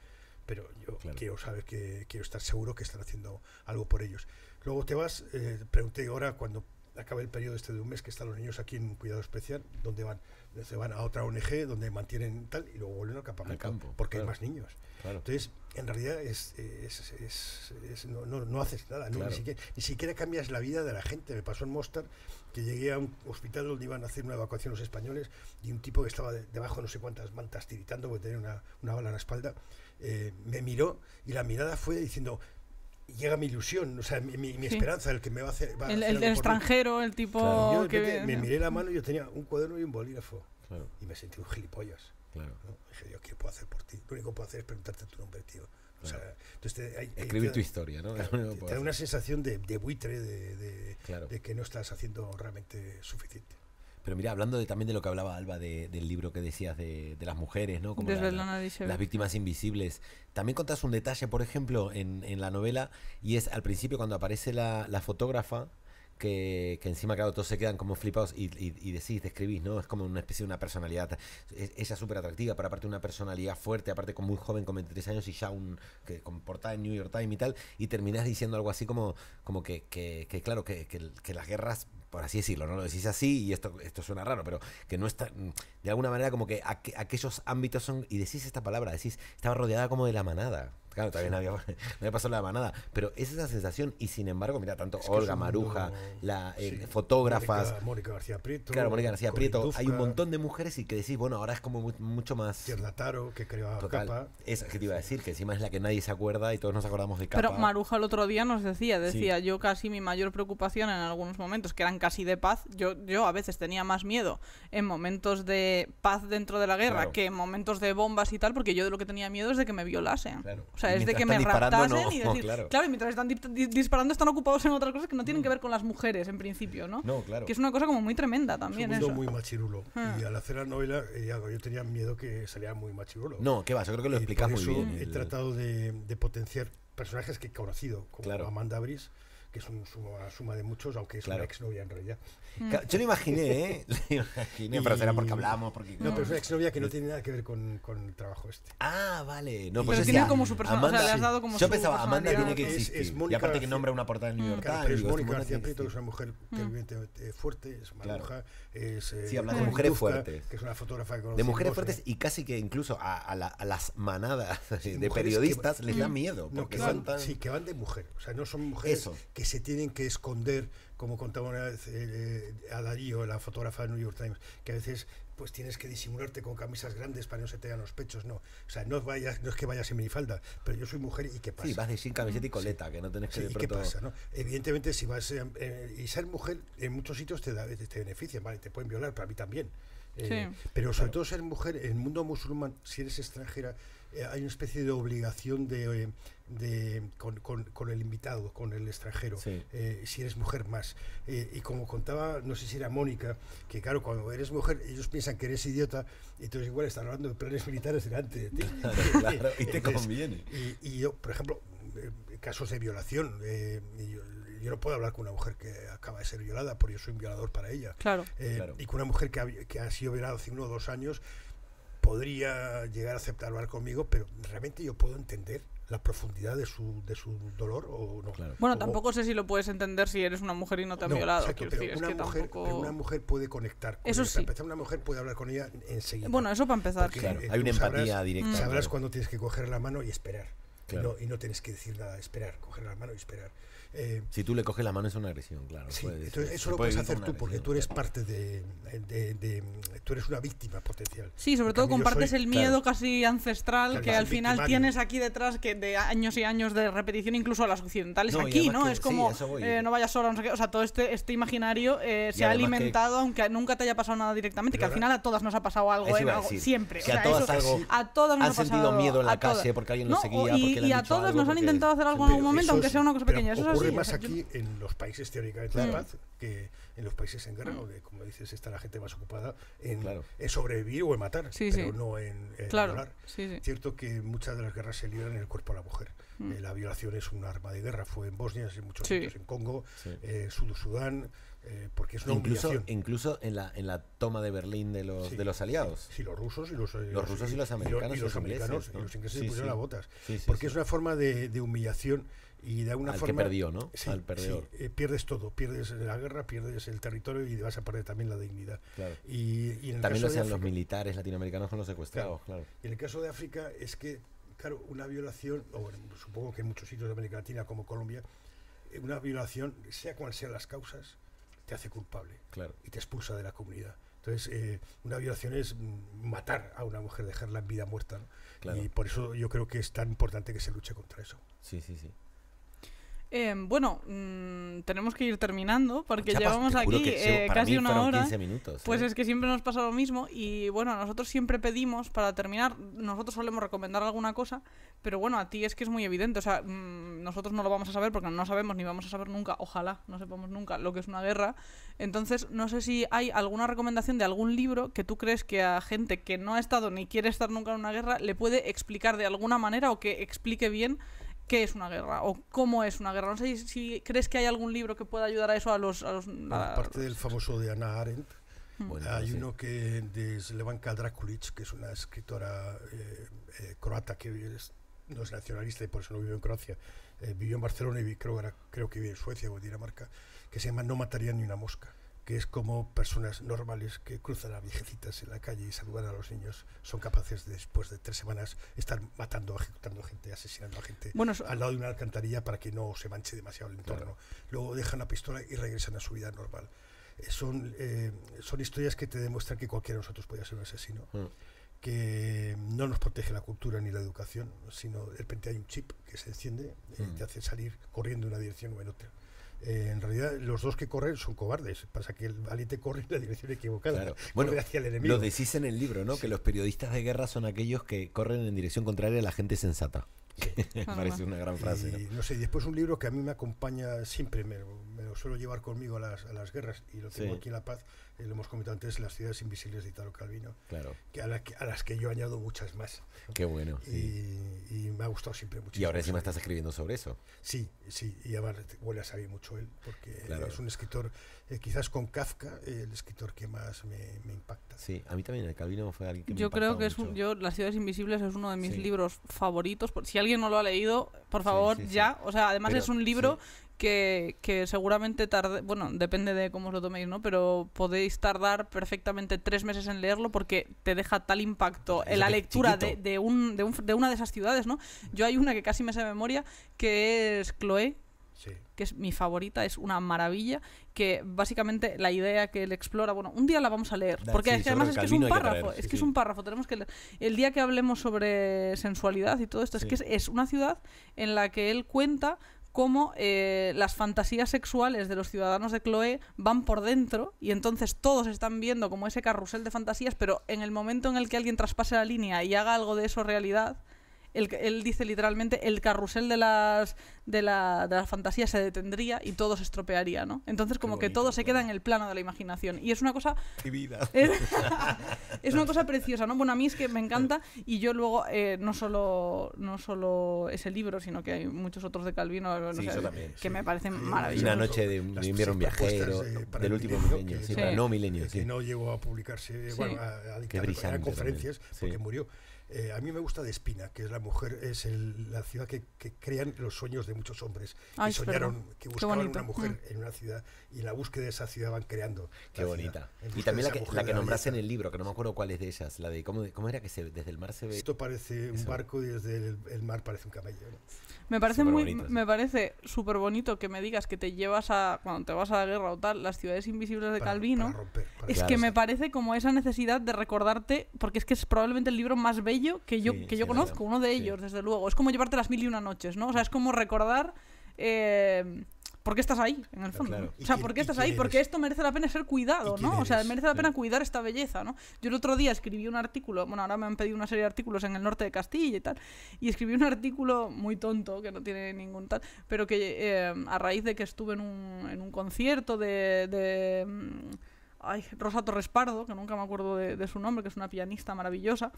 Pero yo Claro. quiero saber que quiero estar seguro que están haciendo algo por ellos. Luego te vas, eh, pregunté ahora cuando acabe el periodo este de un mes que están los niños aquí en cuidado especial, ¿dónde van? Se van a otra ONG donde mantienen tal y luego vuelven al campamento. campo, porque claro. hay más niños. Claro. Entonces, en realidad es, es- es- es- no, no- no haces nada, ¿no? Claro. ni, siquiera, ni siquiera cambias la vida de la gente. Me pasó en Mostar que llegué a un hospital donde iban a hacer una evacuación los españoles y un tipo que estaba de- debajo de no sé cuántas mantas tiritando porque tenía una, una bala en la espalda, eh, me miró y la mirada fue diciendo, llega mi ilusión, o sea, mi, mi- mi Sí. esperanza, el que me va a hacer... va a El, hacer el algo por mí". extranjero, el tipo Claro. Yo de que... repente me miré la mano y yo tenía un cuaderno y un bolígrafo Claro, y me sentí un gilipollas. claro. ¿no? Dije, yo, ¿qué puedo hacer por ti? Lo único que puedo hacer es preguntarte tu nombre, tío. O sea, entonces te- hay- hay- Escribir te- tu historia, ¿no? claro, te, da una sensación de, de buitre, de, de- Claro. de que no estás haciendo realmente suficiente. Pero mira, hablando de, también de lo que hablaba Alba de- del libro que decías de, de las mujeres, ¿no? Como la- la- las víctimas invisibles. También contás un detalle, por ejemplo, en, en la novela, y es al principio cuando aparece la, la fotógrafa, que, que encima, claro, todos se quedan como flipados y, y, y decís, describís, ¿no? Es como una especie de una personalidad. Es- ella es súper atractiva, pero aparte una personalidad fuerte, aparte con muy joven, con 23 años y ya un. que con portada en New York Times y tal. Y terminás diciendo algo así como, como que, que, que, claro, que las guerras. Por así decirlo, no lo decís así y esto, esto suena raro, pero que no está. De alguna manera, como que aqu- aquellos ámbitos son. Y decís esta palabra, decís, estaba rodeada como de la manada. Claro, todavía no había, no había pasado la manada, pero es esa sensación y sin embargo, mira, tanto Es que es Olga Maruja, mundo- la, eh, sí, fotógrafas, Mónica, Mónica García Prieto. claro, Mónica García Prieto, hay un montón de mujeres y que decís, bueno, ahora es como mu- mucho más... Tierra Taro, que creaba Total, Capa. es que te iba a decir, que encima es la que nadie se acuerda y todos nos acordamos de Capa. Pero Maruja el otro día nos decía, decía, yo casi mi mayor preocupación en algunos momentos, que eran casi de paz, yo, yo a veces tenía más miedo en momentos de paz dentro de la guerra Claro. que en momentos de bombas y tal, porque yo de lo que tenía miedo es de que me violasen. Claro. O sea, Es de mientras que me están disparando, raptasen no, y decir, claro. claro. y mientras están di- di- disparando están ocupados en otras cosas que no tienen que ver con las mujeres en principio, ¿no? No, claro. Que es una cosa como muy tremenda Es también un mundo eso. muy machirulo. Ah. Y al hacer la novela, eh, yo tenía miedo que saliera muy machirulo. No, ¿qué va? Yo creo que lo explicas por muy eso bien. He el- tratado de, de potenciar personajes que he conocido, como Claro. Amanda Brice, que es un suma, suma de muchos, aunque es Claro. una exnovia en realidad. Ca- Yo lo imaginé, ¿eh? Lo imaginé, pero será porque Y- hablamos, porque... No, pero es una exnovia que no tiene nada que ver con, con el trabajo este. Ah, vale. No, Pero pues yo tiene como su persona- o sea, Amanda- le has dado como Yo su pensaba, Amanda tiene que Es- existir. es y Mónica aparte que nombra una portada en New York Claro, Times. pero es digo, Mónica García Prieto, que es una mujer terriblemente eh, fuerte, es maruja, es... eh, Sí, hablas de mujeres fuertes. Que es una fotógrafa que De mujeres fuertes y casi que incluso a, a la- a las manadas de periodistas les da miedo. No, Porque que son van, tan... sí, que van de mujer. O sea, no son mujeres Eso. que se tienen que esconder, como contaba una vez eh, eh, a Darío, la fotógrafa de New York Times, que a veces pues tienes que disimularte con camisas grandes para que no se te vean los pechos. No, o sea, no, vayas, no es que vayas en minifalda, pero yo soy mujer y qué pasa. Sí, vas de jean, camiseta y coleta, que no tenés que Sí, de ¿y qué pronto- pasa? No? Evidentemente, si vas eh, y ser mujer en muchos sitios te, da, te, te beneficia, ¿vale? te pueden violar, para mí también. Eh, Sí. Pero sobre todo ser mujer en el mundo musulmán, si eres extranjera, hay una especie de obligación de, eh, de con, con- con el invitado, con el extranjero, Sí. eh, si eres mujer más. Eh, y como contaba, no sé si era Mónica, que claro, cuando eres mujer, ellos piensan que eres idiota, y entonces igual están hablando de planes militares delante de ti. Claro, claro, y te Entonces, conviene. y, y yo, por ejemplo, eh, casos de violación, eh, yo, yo no puedo hablar con una mujer que acaba de ser violada porque yo soy un violador para ella. Claro. Eh, Claro. Y con una mujer que ha, que ha sido violada hace uno o dos años podría llegar a aceptar hablar conmigo, pero realmente yo puedo entender la profundidad de su, de su dolor o no. Claro. Bueno, O- tampoco sé si lo puedes entender si eres una mujer y no te han no, violado. exacto, pero, decir, es una que mujer, tampoco... pero una mujer puede conectar con Eso ella. sí. Para empezar, una mujer puede hablar con ella enseguida. Bueno, eso para empezar. Porque, Claro, eh, hay una empatía sabrás- directa. Sabrás claro. cuándo tienes que coger la mano y esperar. Claro. Y, no, y no tienes que decir nada, esperar, coger la mano y esperar. Eh, Si tú le coges la mano es una agresión, claro. sí, puede- entonces eso lo puede puedes hacer tú porque tú eres claro. parte de, de- de- Tú eres una víctima potencial. Sí, sobre En todo compartes soy- el miedo claro. casi ancestral Claro, que al final victimario. tienes aquí detrás que de años y años de repetición incluso a las occidentales No, aquí, ¿no? que- es sí, como voy. eh, no vayas sola, no sé qué. O sea, todo este, este imaginario eh, se ha además que- alimentado aunque nunca te haya pasado nada directamente, Pero que al final a todas nos ha pasado algo, en algo- siempre. Que o a sea, todas eso- algo- a todas nos han ha sentido pasado, miedo en la calle porque alguien No, los seguía, y, a algo, nos han intentado hacer algo en algún momento, aunque sea una cosa pequeña. Eso es ocurre así, más aquí en los países teóricamente de paz que en los países en guerra, donde, como dices, está la gente más ocupada en, Claro. en sobrevivir o en matar, Sí, pero sí. no en, en Claro, violar. sí, sí. Cierto que muchas de las guerras se libran en el cuerpo de la mujer. Mm. Eh, la violación es un arma de guerra. Fue en Bosnia, en muchos Sí. sitios, en Congo, Sí. eh, Sud Sudán, eh, porque es una Incluso, humillación. incluso en la, en la toma de Berlín de los, Sí. de los aliados. Sí, los rusos y los, eh, Los rusos y los americanos y y los, los ingleses, americanos ¿no? y los ingleses Sí, se pusieron sí. las botas. Sí, sí, porque sí. es una forma de, de humillación y de alguna Al que perdió, ¿no? Sí, Al perdedor. sí, eh, pierdes todo, pierdes la guerra, pierdes el territorio y vas a perder también la dignidad. Claro. Y, y en el También caso hacían los militares latinoamericanos con los secuestrados, claro. y en el caso de África es que, claro, una violación, o bueno, supongo que en muchos sitios de América Latina como Colombia, eh, una violación, sea cual sean las causas, te hace culpable Claro. y te expulsa de la comunidad. Entonces, eh, una violación es matar a una mujer, dejarla en vida muerta. ¿no? Claro. Y por eso yo creo que es tan importante que se luche contra eso. Sí, sí, sí. Eh, bueno, mm, tenemos que ir terminando porque llevamos aquí eh, casi una hora. 15 minutos. Pues ¿eh? es que siempre nos pasa lo mismo y bueno, nosotros siempre pedimos para terminar, nosotros solemos recomendar alguna cosa, pero bueno, a ti es que es muy evidente, o sea, mm, nosotros no lo vamos a saber porque no sabemos ni vamos a saber nunca, ojalá no sepamos nunca lo que es una guerra, entonces no sé si hay alguna recomendación de algún libro que tú crees que a gente que no ha estado ni quiere estar nunca en una guerra le puede explicar de alguna manera o que explique bien qué es una guerra o cómo es una guerra. No sé si, si crees que hay algún libro que pueda ayudar a eso a los... A los a- aparte del famoso de Anna Arendt, Bueno, hay sí. uno que de Slevanka Drakulic, que es una escritora eh, eh, croata que es- no es nacionalista y por eso no vive en Croacia. Eh, vivió en Barcelona y vi- creo, era- creo que vive en Suecia o en Dinamarca, que se llama No mataría ni una mosca que es como personas normales que cruzan a viejecitas en la calle y saludan a los niños, son capaces de, después de tres semanas estar matando, ejecutando gente, asesinando a gente Bueno, al lado de una alcantarilla para que no se manche demasiado el entorno. Luego dejan la pistola y regresan a su vida normal. Eh, son, eh, son historias que te demuestran que cualquiera de nosotros puede ser un asesino, Mm. que no nos protege la cultura ni la educación, sino de repente hay un chip que se enciende y Mm. te hace salir corriendo en una dirección o en otra. Eh, en realidad, los dos que corren son cobardes. Pasa que el valiente corre en la dirección equivocada. Claro. corre Bueno, hacia el enemigo. lo decís en el libro, ¿no? Que los periodistas de guerra son aquellos que corren en dirección contraria a la gente sensata. Me parece una gran frase, ¿no? Y, no sé, y después un libro que a mí me acompaña siempre, me, me lo suelo llevar conmigo a las, a las guerras y lo tengo Sí. aquí en La Paz, eh, lo hemos comentado antes, Las ciudades invisibles de Italo Calvino, Claro, que a, la que- a las que yo añado muchas más. qué bueno. Y, sí. y me ha gustado siempre mucho. Y ahora encima estás escribiendo sobre eso. Sí, sí, y además huele a saber mucho él, porque Claro. es un escritor, eh, quizás con Kafka, eh, el escritor que más me, me impacta. Sí, a mí también el Calvino fue alguien que me Yo creo que es un, mucho. yo Las ciudades invisibles es uno de mis Sí. libros favoritos. Por- Si alguien no lo ha leído, por favor, sí, sí. ya. O sea, además Pero, es un libro que, que seguramente tarde, bueno, depende de cómo os lo toméis, ¿no? Pero podéis tardar perfectamente tres meses en leerlo porque te deja tal impacto Eso en la lectura de, de, un, de, un- de una de esas ciudades, ¿no? Yo hay una que casi me sé de memoria que es Chloé, Sí. que es mi favorita, es una maravilla, que básicamente la idea que él explora, bueno, un día la vamos a leer, porque sí, además es que es un que párrafo, traer, es sí, que es un párrafo, tenemos que leer. El día que hablemos sobre sensualidad y todo esto, es que es, es una ciudad en la que él cuenta cómo eh, las fantasías sexuales de los ciudadanos de Chloé van por dentro y entonces todos están viendo como ese carrusel de fantasías, pero en el momento en el que alguien traspase la línea y haga algo de eso realidad, él, él dice literalmente el carrusel de las de la, de las fantasías se detendría y todo se estropearía, ¿no? Entonces como que bonito, todo se queda en el plano de la imaginación y es una cosa ¡Qué vida! es, es una cosa preciosa, ¿no? Bueno, a mí es que me encanta y yo luego eh, no solo no solo ese libro, sino que hay muchos otros de Calvino no Sí, sé, yo también, que sí. me parecen Sí, maravillosos. Una noche de, invierno un propuestas, viajero, eh, del el último milenio, milenio, que- sí, Sí. para no milenio, que sí. no llegó a publicarse, Sí. bueno, a, a dictar a conferencias porque murió. Eh, a mí me gusta de Espina, que es la mujer, es el- la ciudad que, que crean los sueños de muchos hombres Ay, que soñaron, que buscaban bonito. una mujer Mm. en una ciudad y en la búsqueda de esa ciudad van creando. Qué bonita. Y también la que, la que nombraste en el libro, que no me acuerdo cuál es de ellas, la de cómo, cómo era que se, desde el mar se ve. Esto parece un barco y desde el, el mar parece un camello. ¿no? Me parece muy Superbonito, sí. me parece súper bonito que me digas que te llevas a cuando te vas a la guerra o tal las ciudades invisibles de Para- Calvino. para romper, para Es Claro, que me parece como esa necesidad de recordarte, porque es que es probablemente el libro más bello que yo, Sí, que yo conozco, uno de Sí. ellos, desde luego. Es como llevarte las mil y una noches, ¿no? O sea, es como recordar eh, por qué estás ahí, en el fondo. claro. ¿no? ¿Y O sea, por qué estás ahí, porque esto merece la pena ser cuidado, ¿Y quién ¿no? O sea, merece la pena cuidar esta belleza, ¿no? Yo el otro día escribí un artículo, bueno, ahora me han pedido una serie de artículos en el norte de Castilla y tal, y escribí un artículo muy tonto, que no tiene ningún tal, pero que eh, a raíz de que estuve en un, en un concierto de... de mm, ay, Rosa Torres Pardo, que nunca me acuerdo de, de su nombre, que es una pianista maravillosa.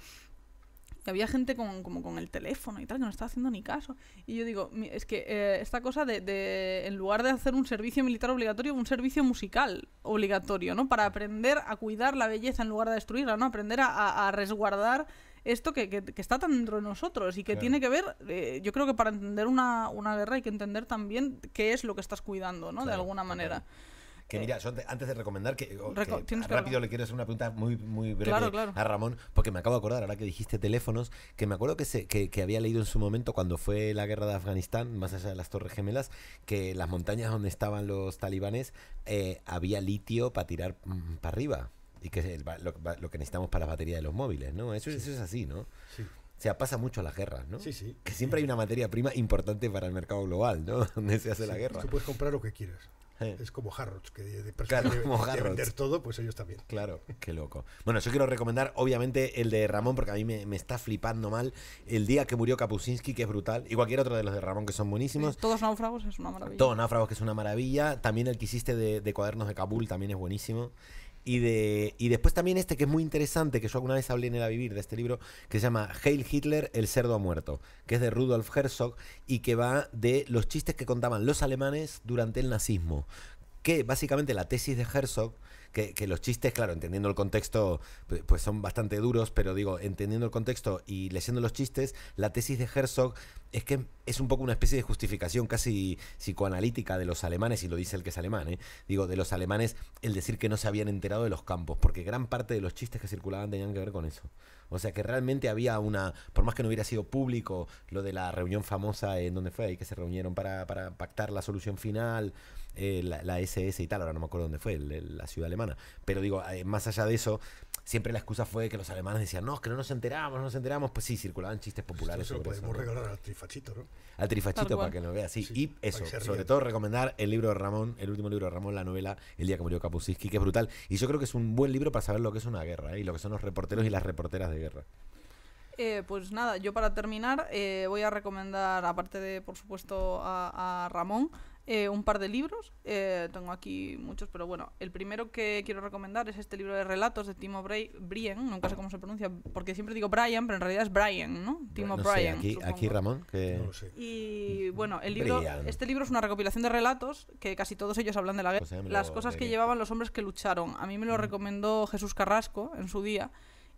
Y había gente con, como con el teléfono y tal, que no estaba haciendo ni caso. Y yo digo, es que eh, esta cosa de, de, en lugar de hacer un servicio militar obligatorio, un servicio musical obligatorio, ¿no? Para aprender a cuidar la belleza en lugar de destruirla, ¿no? Aprender a, resguardar esto que, que- que está tan dentro de nosotros y que Claro. tiene que ver, eh, yo creo que para entender una, una guerra hay que entender también qué es lo que estás cuidando, ¿no? de alguna manera. Que mira, yo ante- antes de recomendar, que, o- Reco- que tienes que rápido le quiero hacer una pregunta muy, muy breve Claro, claro. a Ramón, porque me acabo de acordar, ahora que dijiste teléfonos, que me acuerdo que, se, que, que había leído en su momento cuando fue la guerra de Afganistán, más allá de las Torres Gemelas, que las montañas donde estaban los talibanes eh, había litio para tirar para arriba. Y que es el lo, lo que necesitamos para la batería de los móviles, ¿no? Eso, eso es así, ¿no? Sí, O sea, pasa mucho a las guerras, ¿no? sí. sí. Que siempre hay una materia prima importante para el mercado global, ¿no? Donde se hace la guerra. Tú puedes comprar lo que quieras. Eh. Es como Harrods, que de, de Claro, de- como de Harrods. vender todo, pues ellos también. Claro, qué loco. Bueno, yo quiero recomendar, obviamente, el de Ramón, porque a mí me, me está flipando mal. El día que murió Kapuscinski, que es brutal. Y cualquier otro de los de Ramón, que son buenísimos. Todos náufragos es una maravilla. Todo Náufragos, que es una maravilla. También el que hiciste de, de Cuadernos de Kabul, también es buenísimo. Y, de, y después también este que es muy interesante, que yo alguna vez hablé en el A Vivir de este libro, que se llama Heil Hitler, el cerdo ha muerto, que es de Rudolf Herzog y que va de los chistes que contaban los alemanes durante el nazismo. Que básicamente la tesis de Herzog que, que los chistes, claro, entendiendo el contexto, pu- pues son bastante duros, pero digo, entendiendo el contexto y leyendo los chistes, la tesis de Herzog es que es un poco una especie de justificación casi psicoanalítica de los alemanes, y lo dice el que es alemán, ¿eh? digo, de los alemanes, el decir que no se habían enterado de los campos, porque gran parte de los chistes que circulaban tenían que ver con eso. O sea que realmente había una, por más que no hubiera sido público lo de la reunión famosa en donde fue ahí que se reunieron para, para pactar la solución final, eh, la, la SS y tal, ahora no me acuerdo dónde fue, el- el- la ciudad alemana. Pero digo, eh, más allá de eso, siempre la excusa fue que los alemanes decían, no, es que no nos enteramos, no nos enteramos. Pues sí, circulaban chistes populares Esto se lo sobre eso. podemos ¿no? regalar trifachito, ¿no? Al trifachito para que lo vea, sí. Sí, y eso, sobre todo recomendar el libro de Ramón, el último libro de Ramón, la novela El día que murió Kapuscinski, que es brutal. Y yo creo que es un buen libro para saber lo que es una guerra ¿eh? y lo que son los reporteros y las reporteras de guerra. Eh, pues nada, yo para terminar eh, voy a recomendar, aparte de, por supuesto, a, a Ramón, eh, un par de libros. Eh, tengo aquí muchos, pero bueno, el primero que quiero recomendar es este libro de relatos de Timo Bray- Brien, nunca sé cómo se pronuncia, porque siempre digo Brian, pero en realidad es Brian, ¿no? Timo no sé, Bryan. aquí, Ramón, que... No lo sé. Y bueno, el libro, Brian. este libro es una recopilación de relatos que casi todos ellos hablan de la guerra. Pues Las cosas que llevaban los hombres que lucharon. A mí me lo recomendó Jesús Carrasco en su día.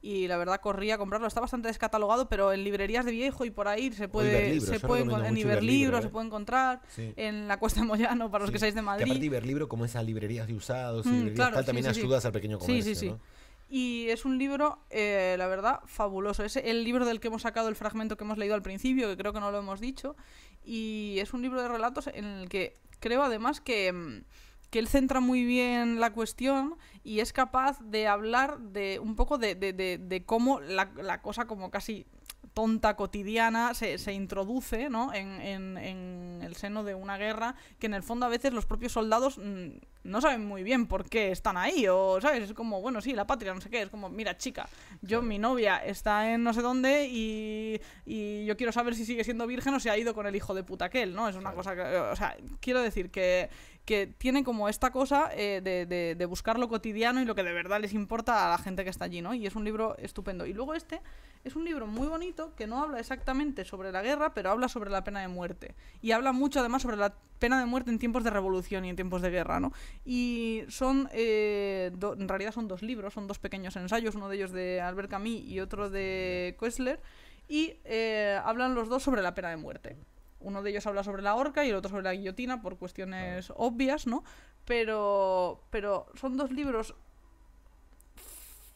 Y la verdad corrí a comprarlo. Está bastante descatalogado, pero en librerías de viejo y por ahí se puede, Iberlibro, se puede en Iberlibro Iberlibro, se ¿eh? puede encontrar. Sí. En la Cuesta de Moyano, para los que Sí. seáis de Que aparte Madrid. Iberlibro, como esas librerías de usados, Mm, librerías claro, tal, sí, también sí, sí. ayudas al pequeño Sí, comercio, sí, sí. ¿no? Y es un libro, eh, la verdad, fabuloso. Es el libro del que hemos sacado el fragmento que hemos leído al principio, que creo que no lo hemos dicho. Y es un libro de relatos en el que creo además que, mm, que él centra muy bien la cuestión y es capaz de hablar de un poco de, de- de- de cómo la, la cosa como casi tonta, cotidiana, se, se introduce ¿no? en, en- en el seno de una guerra que en el fondo a veces los propios soldados mm, no saben muy bien por qué están ahí, o, ¿sabes? Es como, bueno, sí, la patria, no sé qué, es como, mira, chica, yo, mi novia está en no sé dónde y, y yo quiero saber si sigue siendo virgen o si ha ido con el hijo de puta aquel, ¿no? Es una cosa que, o sea, quiero decir que, que tiene como esta cosa eh, de, de- de buscar lo cotidiano y lo que de verdad les importa a la gente que está allí, ¿no? Y es un libro estupendo. Y luego este es un libro muy bonito que no habla exactamente sobre la guerra, pero habla sobre la pena de muerte. Y habla mucho además sobre la pena de muerte en tiempos de revolución y en tiempos de guerra, ¿no? Y son, eh, do- en realidad son dos libros, son dos pequeños ensayos, uno de ellos de Albert Camus y otro de Koestler, y eh, hablan los dos sobre la pena de muerte. Uno de ellos habla sobre la horca y el otro sobre la guillotina por cuestiones obvias, ¿no? Pero, pero son dos libros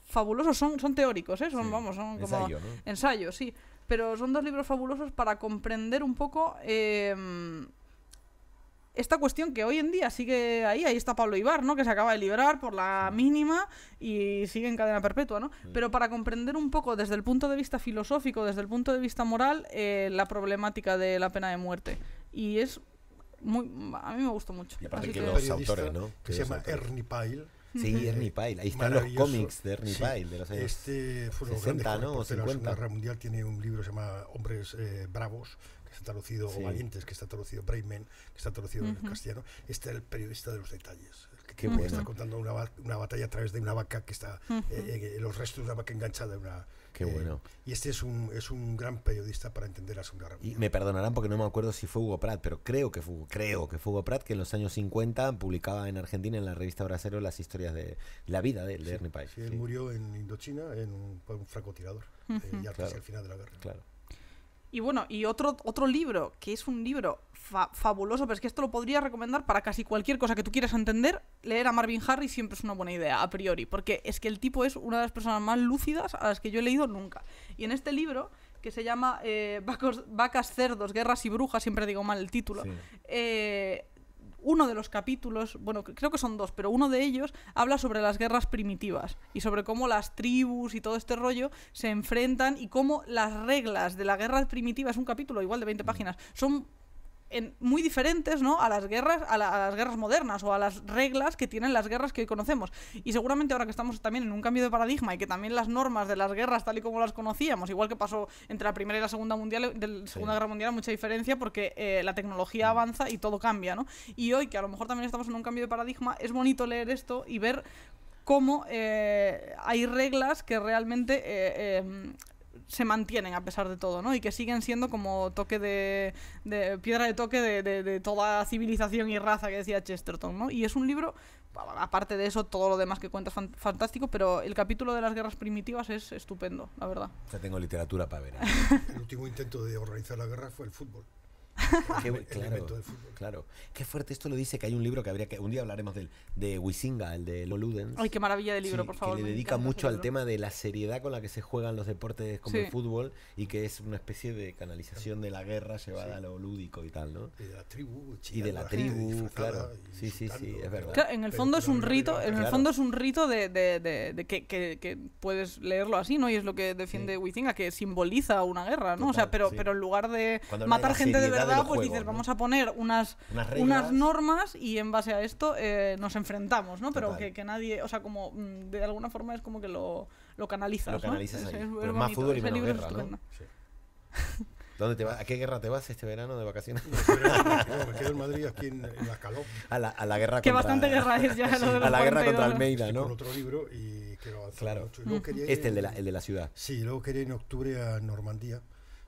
fabulosos, son, son teóricos, ¿eh? Son, Sí, vamos, son como ensayo, ¿no? ensayos, sí. Pero son dos libros fabulosos para comprender un poco eh, esta cuestión que hoy en día sigue ahí. Ahí está Pablo Ibar, ¿no? Que se acaba de librar por la mínima y sigue en cadena perpetua, ¿no? Pero para comprender un poco desde el punto de vista filosófico, desde el punto de vista moral, eh, la problemática de la pena de muerte. Y es muy... A mí me gustó mucho. Y aparte Así que que- los autores, ¿no? Que Que se llama autores. Ernie Pyle. Sí, Ernie Pyle. Ahí están los cómics de Ernie Sí. Pyle de los años. Este fue un 60, grande ¿no? O reportero de la 50. Segunda Guerra Mundial. Tiene un libro que se llama Hombres eh, Bravos, que está traducido, Sí. o Valientes, que está traducido, Brave Men, que está traducido en Ujú. castellano. Este es el periodista de los detalles. el que- bueno. Está contando una, una batalla a través de una vaca que está, eh, eh, los restos de una vaca enganchada en una... Qué eh, bueno. Y este es un, es un gran periodista para entender la Segunda Guerra Y me perdonarán porque no me acuerdo si fue Hugo Pratt, pero creo que fue, creo que fue Hugo Pratt que en los años 50 publicaba en Argentina en la revista Bracero las historias de la vida de, de Ernie Pyle. Sí, él murió en Indochina en un, por un francotirador, eh, ya casi Claro. al final de la guerra. Claro. Y bueno, y otro, otro libro, que es un libro fa- fabuloso, pero es que esto lo podría recomendar para casi cualquier cosa que tú quieras entender, leer a Marvin Harris siempre es una buena idea, a priori, porque es que el tipo es una de las personas más lúcidas a las que yo he leído nunca. Y en este libro, que se llama eh, Vacos- Vacas, Cerdos, Guerras y Brujas, siempre digo mal el título, Sí. eh, uno de los capítulos, bueno, creo que son dos, pero uno de ellos habla sobre las guerras primitivas y sobre cómo las tribus y todo este rollo se enfrentan y cómo las reglas de la guerra primitiva, es un capítulo igual de 20 páginas, son en- muy diferentes ¿no? a las guerras a, la- a las guerras modernas o a las reglas que tienen las guerras que hoy conocemos y seguramente ahora que estamos también en un cambio de paradigma y que también las normas de las guerras tal y como las conocíamos igual que pasó entre la primera y la segunda mundial de la segunda guerra mundial hay mucha diferencia porque eh, la tecnología avanza y todo cambia ¿no? y hoy que a lo mejor también estamos en un cambio de paradigma es bonito leer esto y ver cómo eh, hay reglas que realmente eh, eh, se mantienen a pesar de todo, ¿no? Y que siguen siendo como toque de, de piedra de toque de, de- de toda civilización y raza que decía Chesterton, ¿no? Y es un libro, aparte de eso, todo lo demás que cuenta es fan- fantástico, pero el capítulo de las guerras primitivas es estupendo, la verdad. Ya tengo literatura para ver. ¿eh? El último intento de organizar la guerra fue el fútbol. Qué- El claro, del. Qué fuerte esto lo dice que hay un libro que habría que un día hablaremos del de Wisinga, el de Ludens. Ay, qué maravilla de libro, Sí, por favor. Que le dedica mucho al tema de la seriedad con la que se juegan los deportes como Sí. el fútbol y que es una especie de canalización de la guerra llevada a lo lúdico y tal, ¿no? Y de la tribu. Y de la tribu, claro. Sí, sí, sí, es verdad. Claro, en el pero fondo es un rito, en el fondo es un rito de, de- de- de que, que- que puedes leerlo así, ¿no? Y es lo que defiende Huizinga, que simboliza una guerra, ¿no? o sea, pero, sí. pero en lugar de Cuando habla de matar gente de seriedad verdad, pues juego, dices, ¿no? vamos a poner unas, Unas unas normas y en base a esto eh, nos enfrentamos, ¿no? Pero que, que nadie, o sea, como mm, de alguna forma es como que lo, lo canalizas, Lo ¿no? canalizas Es- ahí. es- es Pero más fútbol y menos guerra, ¿no? estupendo. ¿Dónde te va- ¿A qué guerra te vas este verano de vacaciones? No, me quedo en Madrid aquí en, en la Caló A la, a la guerra Que contra... bastante guerra es ya lo de los A la guerra 42, contra ¿no? Almeida, con ¿no? otro libro y quiero avanzar Claro. mucho. Y luego quería ir Este, el de, la, el de la ciudad. Sí, luego quería ir en octubre a Normandía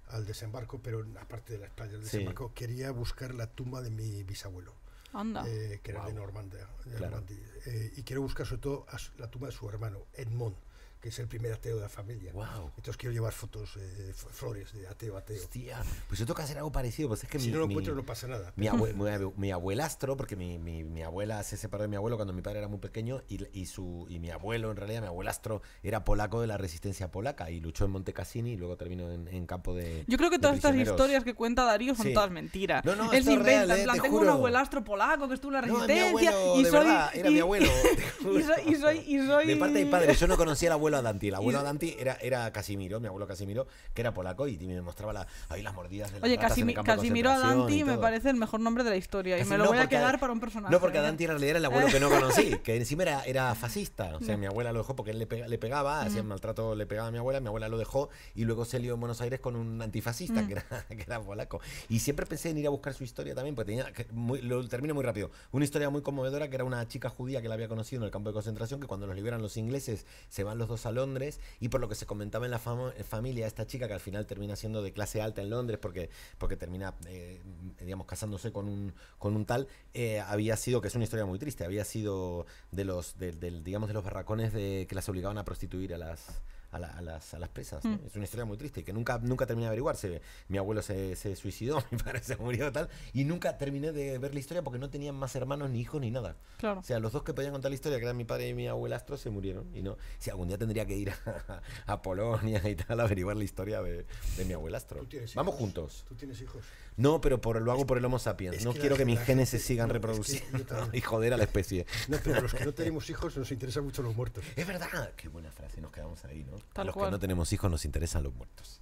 al desembarco, pero aparte de las playas del Sí. desembarco, quería buscar la tumba de mi bisabuelo, Anda. eh, que era de. Normandía. de Claro. Normandía. Eh, y quiero buscar sobre todo a su- la tumba de su hermano, Edmond, que es el primer ateo de la familia. Wow. Entonces quiero llevar fotos, eh, flores de ateo a ateo. Hostia, pues yo tengo que hacer algo parecido, pues es que si mi, no lo mi- encuentro no pasa nada. mi, abue- mi abue- mi abuelastro, porque mi, mi- mi abuela se separó de mi abuelo cuando mi padre era muy pequeño y, y su, y mi abuelo, en realidad, mi abuelastro, era polaco de la resistencia polaca y luchó en Monte Cassini y luego terminó en, en campo de. Yo creo que todas estas historias que cuenta Darío son Sí. todas mentiras. No, no, Él se es real, inventa, eh, en plan, te tengo un abuelastro polaco que estuvo en la No, es mi resistencia abuelo, y de soy verdad, era y- mi abuelo. y soy y soy y soy De parte de padre, yo no conocía al abuelo Adanti. El abuelo Adanti era, era Casimiro, mi abuelo Casimiro, que era polaco y me mostraba la, ahí las mordidas de las Oye, ratas en el Casimi- Casimiro Adanti me parece el mejor nombre de la historia y me lo no, voy a quedar para un personaje. No, porque ¿eh? Adanti en realidad era el abuelo que no conocí, que encima era, era fascista. O sea, mi abuela lo dejó porque él le, pega- le pegaba, hacía maltrato, le pegaba a mi abuela, mi abuela lo dejó y luego se lió en Buenos Aires con un antifascista Mm. que, era, que era polaco. Y siempre pensé en ir a buscar su historia también, porque tenía, que muy- lo termino muy rápido, una historia muy conmovedora que era una chica judía que la había conocido en el campo de concentración, que cuando los liberan los ingleses se van los dos a Londres y por lo que se comentaba en la fama- familia, esta chica que al final termina siendo de clase alta en Londres porque, porque termina, eh, digamos, casándose con un, con un tal, eh, había sido, que es una historia muy triste, había sido de los, digamos, de los barracones de, que las obligaban a prostituir a las... A, la- a las, a las presas. ¿no? Mm. Es una historia muy triste que nunca, nunca terminé de averiguarse. Mi abuelo se, se suicidó, mi padre se murió tal, y nunca terminé de ver la historia porque no tenían más hermanos, ni hijos, ni nada. Claro. O sea, los dos que podían contar la historia, que eran mi padre y mi abuelastro, se murieron. Y no, si algún día tendría que ir a, a Polonia y tal, a averiguar la historia de, de mi abuelastro. ¿Tú tienes Vamos hijos? juntos. ¿Tú tienes hijos? No, pero por, lo hago por el Homo sapiens. no que quiero la- que mis genes se sigan no, es que reproduciendo y joder a la especie. No, pero los que no tenemos hijos nos interesan mucho los muertos. Es verdad. Qué buena frase, nos quedamos ahí, ¿no? A los cual. que no tenemos hijos nos interesan los muertos.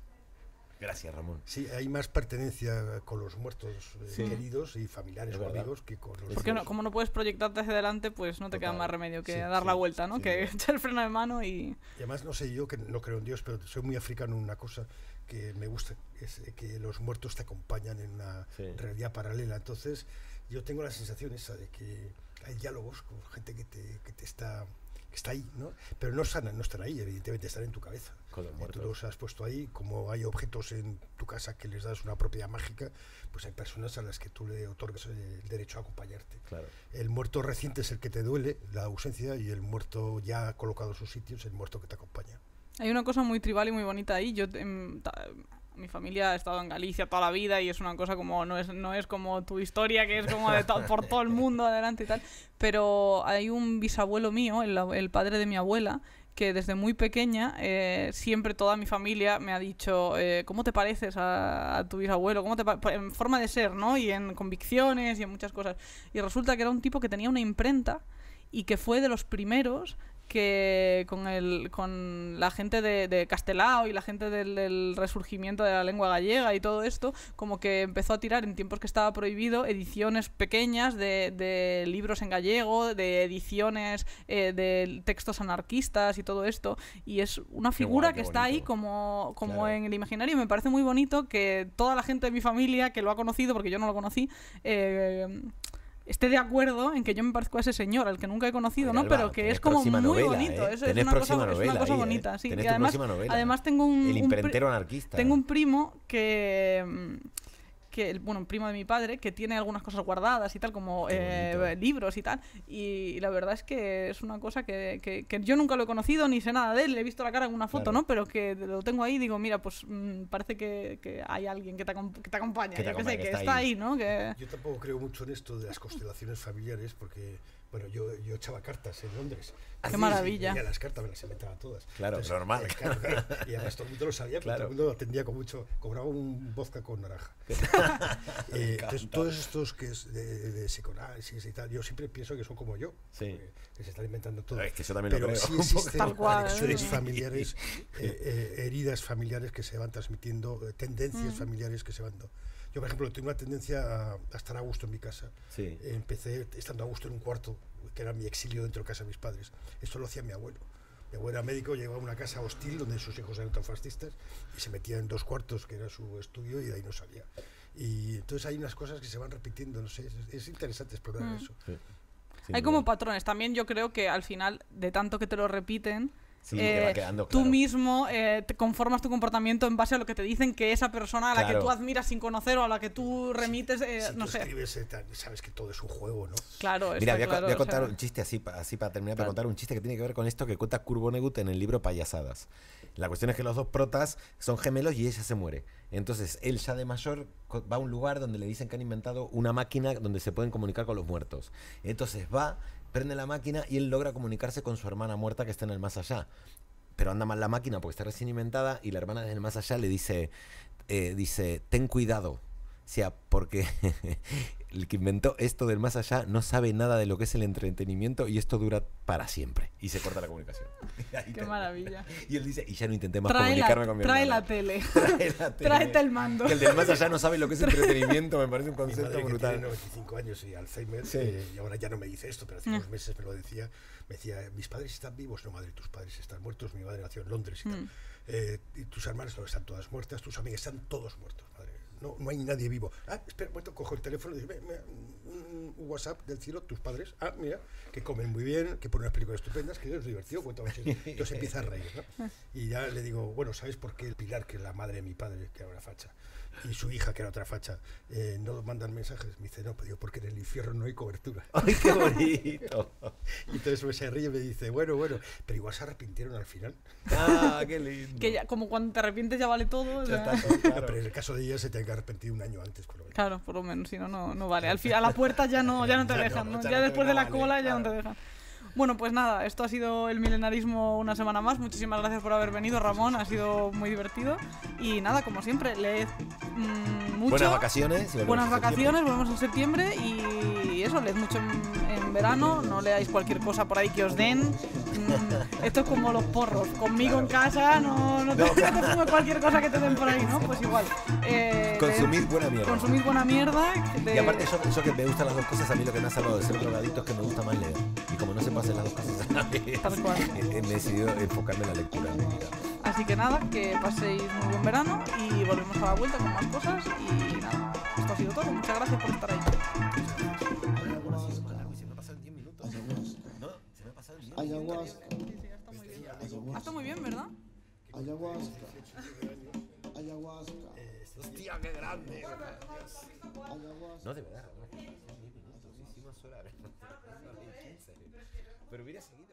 Gracias, Ramón. Sí, hay más pertenencia con los muertos eh, Sí. queridos y familiares Es o amigos que con los Porque no- como no puedes proyectarte hacia adelante, pues no te queda más remedio que Sí, dar la vuelta, ¿no? que echar el freno de mano y... Y además, no sé, yo que no creo en Dios, pero soy muy africano en una cosa que me gusta, es que los muertos te acompañan en una Sí. realidad paralela. Entonces, yo tengo la sensación esa de que hay diálogos con gente que te, que te está que está ahí, ¿no? Pero no están, no están ahí, evidentemente están en tu cabeza. Y. Tú los has puesto ahí, como hay objetos en tu casa que les das una propiedad mágica, pues hay personas a las que tú le otorgas el derecho a acompañarte. Claro. El muerto reciente es el que te duele, la ausencia, y el muerto ya colocado en su sitio es el muerto que te acompaña. Hay una cosa muy tribal y muy bonita ahí. Yo, em, mi familia ha estado en Galicia toda la vida y es una cosa como no es no es como tu historia que es como de por todo el mundo adelante y tal. Pero hay un bisabuelo mío, el, padre de mi abuela, que desde muy pequeña eh, siempre toda mi familia me ha dicho eh, cómo te pareces a, a tu bisabuelo, cómo te en forma de ser, ¿no? Y en convicciones y en muchas cosas. Y resulta que era un tipo que tenía una imprenta y que fue de los primeros que con el con la gente de, de Castelao y la gente del, del resurgimiento de la lengua gallega y todo esto como que empezó a tirar en tiempos que estaba prohibido ediciones pequeñas de, de libros en gallego de ediciones eh, de textos anarquistas y todo esto. Y es una figura guay, que está ahí como como Claro. en el imaginario. Me parece muy bonito que toda la gente de mi familia que lo ha conocido porque yo no lo conocí eh, esté de acuerdo en que yo me parezco a ese señor, al que nunca he conocido, ¿no? Alba, Pero que tenés es como muy novela, bonito. ¿eh? Eso es una cosa, próxima es una novela cosa ahí, ¿eh? bonita, sí. Y además, novela. además tengo un, El un imprentero anarquista. tengo un primo que mm, que el- bueno, un primo de mi padre que tiene algunas cosas guardadas y tal como eh, bonito. libros y tal y la verdad es que es una cosa que, que- que yo nunca lo he conocido ni sé nada de él, le he visto la cara en una foto, Claro. ¿no? Pero que lo tengo ahí y digo, mira, pues mm, parece que, que hay alguien que te, acom- que te acompaña, Que te yo acompaña, sé, que está está ahí. ahí, ¿no? Que... Yo tampoco creo mucho en esto de las constelaciones familiares porque, bueno, yo, yo echaba cartas en Londres. Qué Sí, maravilla. leía las cartas, me las inventaba todas. Claro, normal. claro, claro. Y además todo el mundo lo sabía, pero Claro. todo el mundo atendía con mucho. Cobraba un vodka con naranja. Eh, entonces, todos estos que es de, de psicoanálisis y tal, yo siempre pienso que son como yo. Sí. Que se están inventando todo. Es que yo también lo pero creo, sí existen Tal cual, ¿eh? familiares, eh, eh, heridas familiares que se van transmitiendo, eh, tendencias Mm. familiares que se van dando. Yo, por ejemplo, tengo una tendencia a, a estar a gusto en mi casa. Sí. Empecé estando a gusto en un cuarto, que era mi exilio dentro de casa de mis padres. Esto lo hacía mi abuelo. Mi abuelo era médico, llegaba a una casa hostil donde sus hijos eran tan fascistas y se metía en dos cuartos, que era su estudio, y de ahí no salía. Y entonces hay unas cosas que se van repitiendo, no sé, es, es interesante explorar Mm. eso. Sí. Hay como duda. patrones. También yo creo que al final, de tanto que te lo repiten, Sí, te va eh, tú claro. mismo eh, te conformas tu comportamiento en base a lo que te dicen que esa persona a la Claro. que tú admiras sin conocer o a la que tú remites, eh, si no tú sé. escribes, eh, sabes que todo es un juego, ¿no? Claro, Mira, voy a, claro, voy a o contar sea, un chiste así, así para terminar, para contar un chiste que tiene que ver con esto que cuenta Kurt Vonnegut en el libro Payasadas. La cuestión es que los dos protas son gemelos y ella se muere. Entonces, él ya de mayor va a un lugar donde le dicen que han inventado una máquina donde se pueden comunicar con los muertos. Entonces va, prende la máquina y él logra comunicarse con su hermana muerta que está en el más allá. Pero anda mal la máquina porque está recién inventada y la hermana desde el más allá le dice, eh, dice, ten cuidado. O sea, porque el que inventó esto del más allá no sabe nada de lo que es el entretenimiento y esto dura para siempre. Y se corta la comunicación. Qué maravilla. Y él dice, y ya no intenté más Trae, comunicarme la, con mi trae hermana. la tele. Trae la tele. Tráete el mando. Que el del más allá no sabe lo que es entretenimiento, me parece un Mi concepto madre que brutal. tiene 95 años y Alzheimer, Sí. eh, y ahora ya no me dice esto, pero hace Mm. unos meses me lo decía, me decía, mis padres están vivos, no madre, tus padres están muertos, mi madre nació en Londres y tal. Mm. Eh, y tus hermanas no, están todas muertas, tus amigas están todos muertos, madre. No, no hay nadie vivo. Ah, espera, momento, cojo el teléfono y digo, "Ve, mira, un WhatsApp del cielo, tus padres, ah, mira, que comen muy bien, que ponen unas películas estupendas, que es divertido, cuéntame. si es-". Entonces empieza a reír, ¿no? Y ya le digo, bueno, ¿sabes por qué el Pilar, que es la madre de mi padre, que era una facha, y su hija, que era otra facha, eh, no mandan mensajes? Me dice, no, pero digo, porque en el infierno no hay cobertura. ¡Ay, qué bonito! Y entonces me se ríe y me dice, bueno, bueno, pero igual se arrepintieron al final. ¡Ah, qué lindo! Que ya, como cuando te arrepientes ya vale todo. o Ya sea, está todo No, claro. pero en el caso de ella se tiene que arrepentir un año antes, por lo menos. Claro, por lo menos, si no, no, no vale. Al fin, a la puerta ya no, ya no te Ya no, dejan, ¿no? ya no después no de la vale, cola ya no claro. te dejan. Bueno, pues nada, esto ha sido el milenarismo una semana más. Muchísimas gracias por haber venido, Ramón. Ha sido muy divertido. Y nada, como siempre, leed mm, mucho. Buenas vacaciones. Buenas vacaciones, volvemos en septiembre y eso, leed mucho en, en verano, no leáis cualquier cosa por ahí que os den. Mm, esto es como los porros, conmigo en casa no, no te, no te fumes cualquier cosa que te den por ahí, ¿no? Pues igual. eh, Consumid buena mierda. consumid buena mierda. de- Y aparte, yo, yo que me gustan las dos cosas, a mí lo que me ha salvado de ser drogadicto es que me gusta más leer. Y como no se pasen las dos cosas a la vez, Tal cual. me he decidido enfocarme en la lectura. en mi vida. Así que nada, que paséis muy buen verano y volvemos a la vuelta con más cosas y nada, esto ha sido todo. Muchas gracias por estar ahí. Ayahuasca, estado muy bien, ¿verdad? ayahuasca, ayahuasca, Hostia, qué grande. No, de verdad, no, que son 10 minutos. Hicimos hora. Pero hubiera seguido.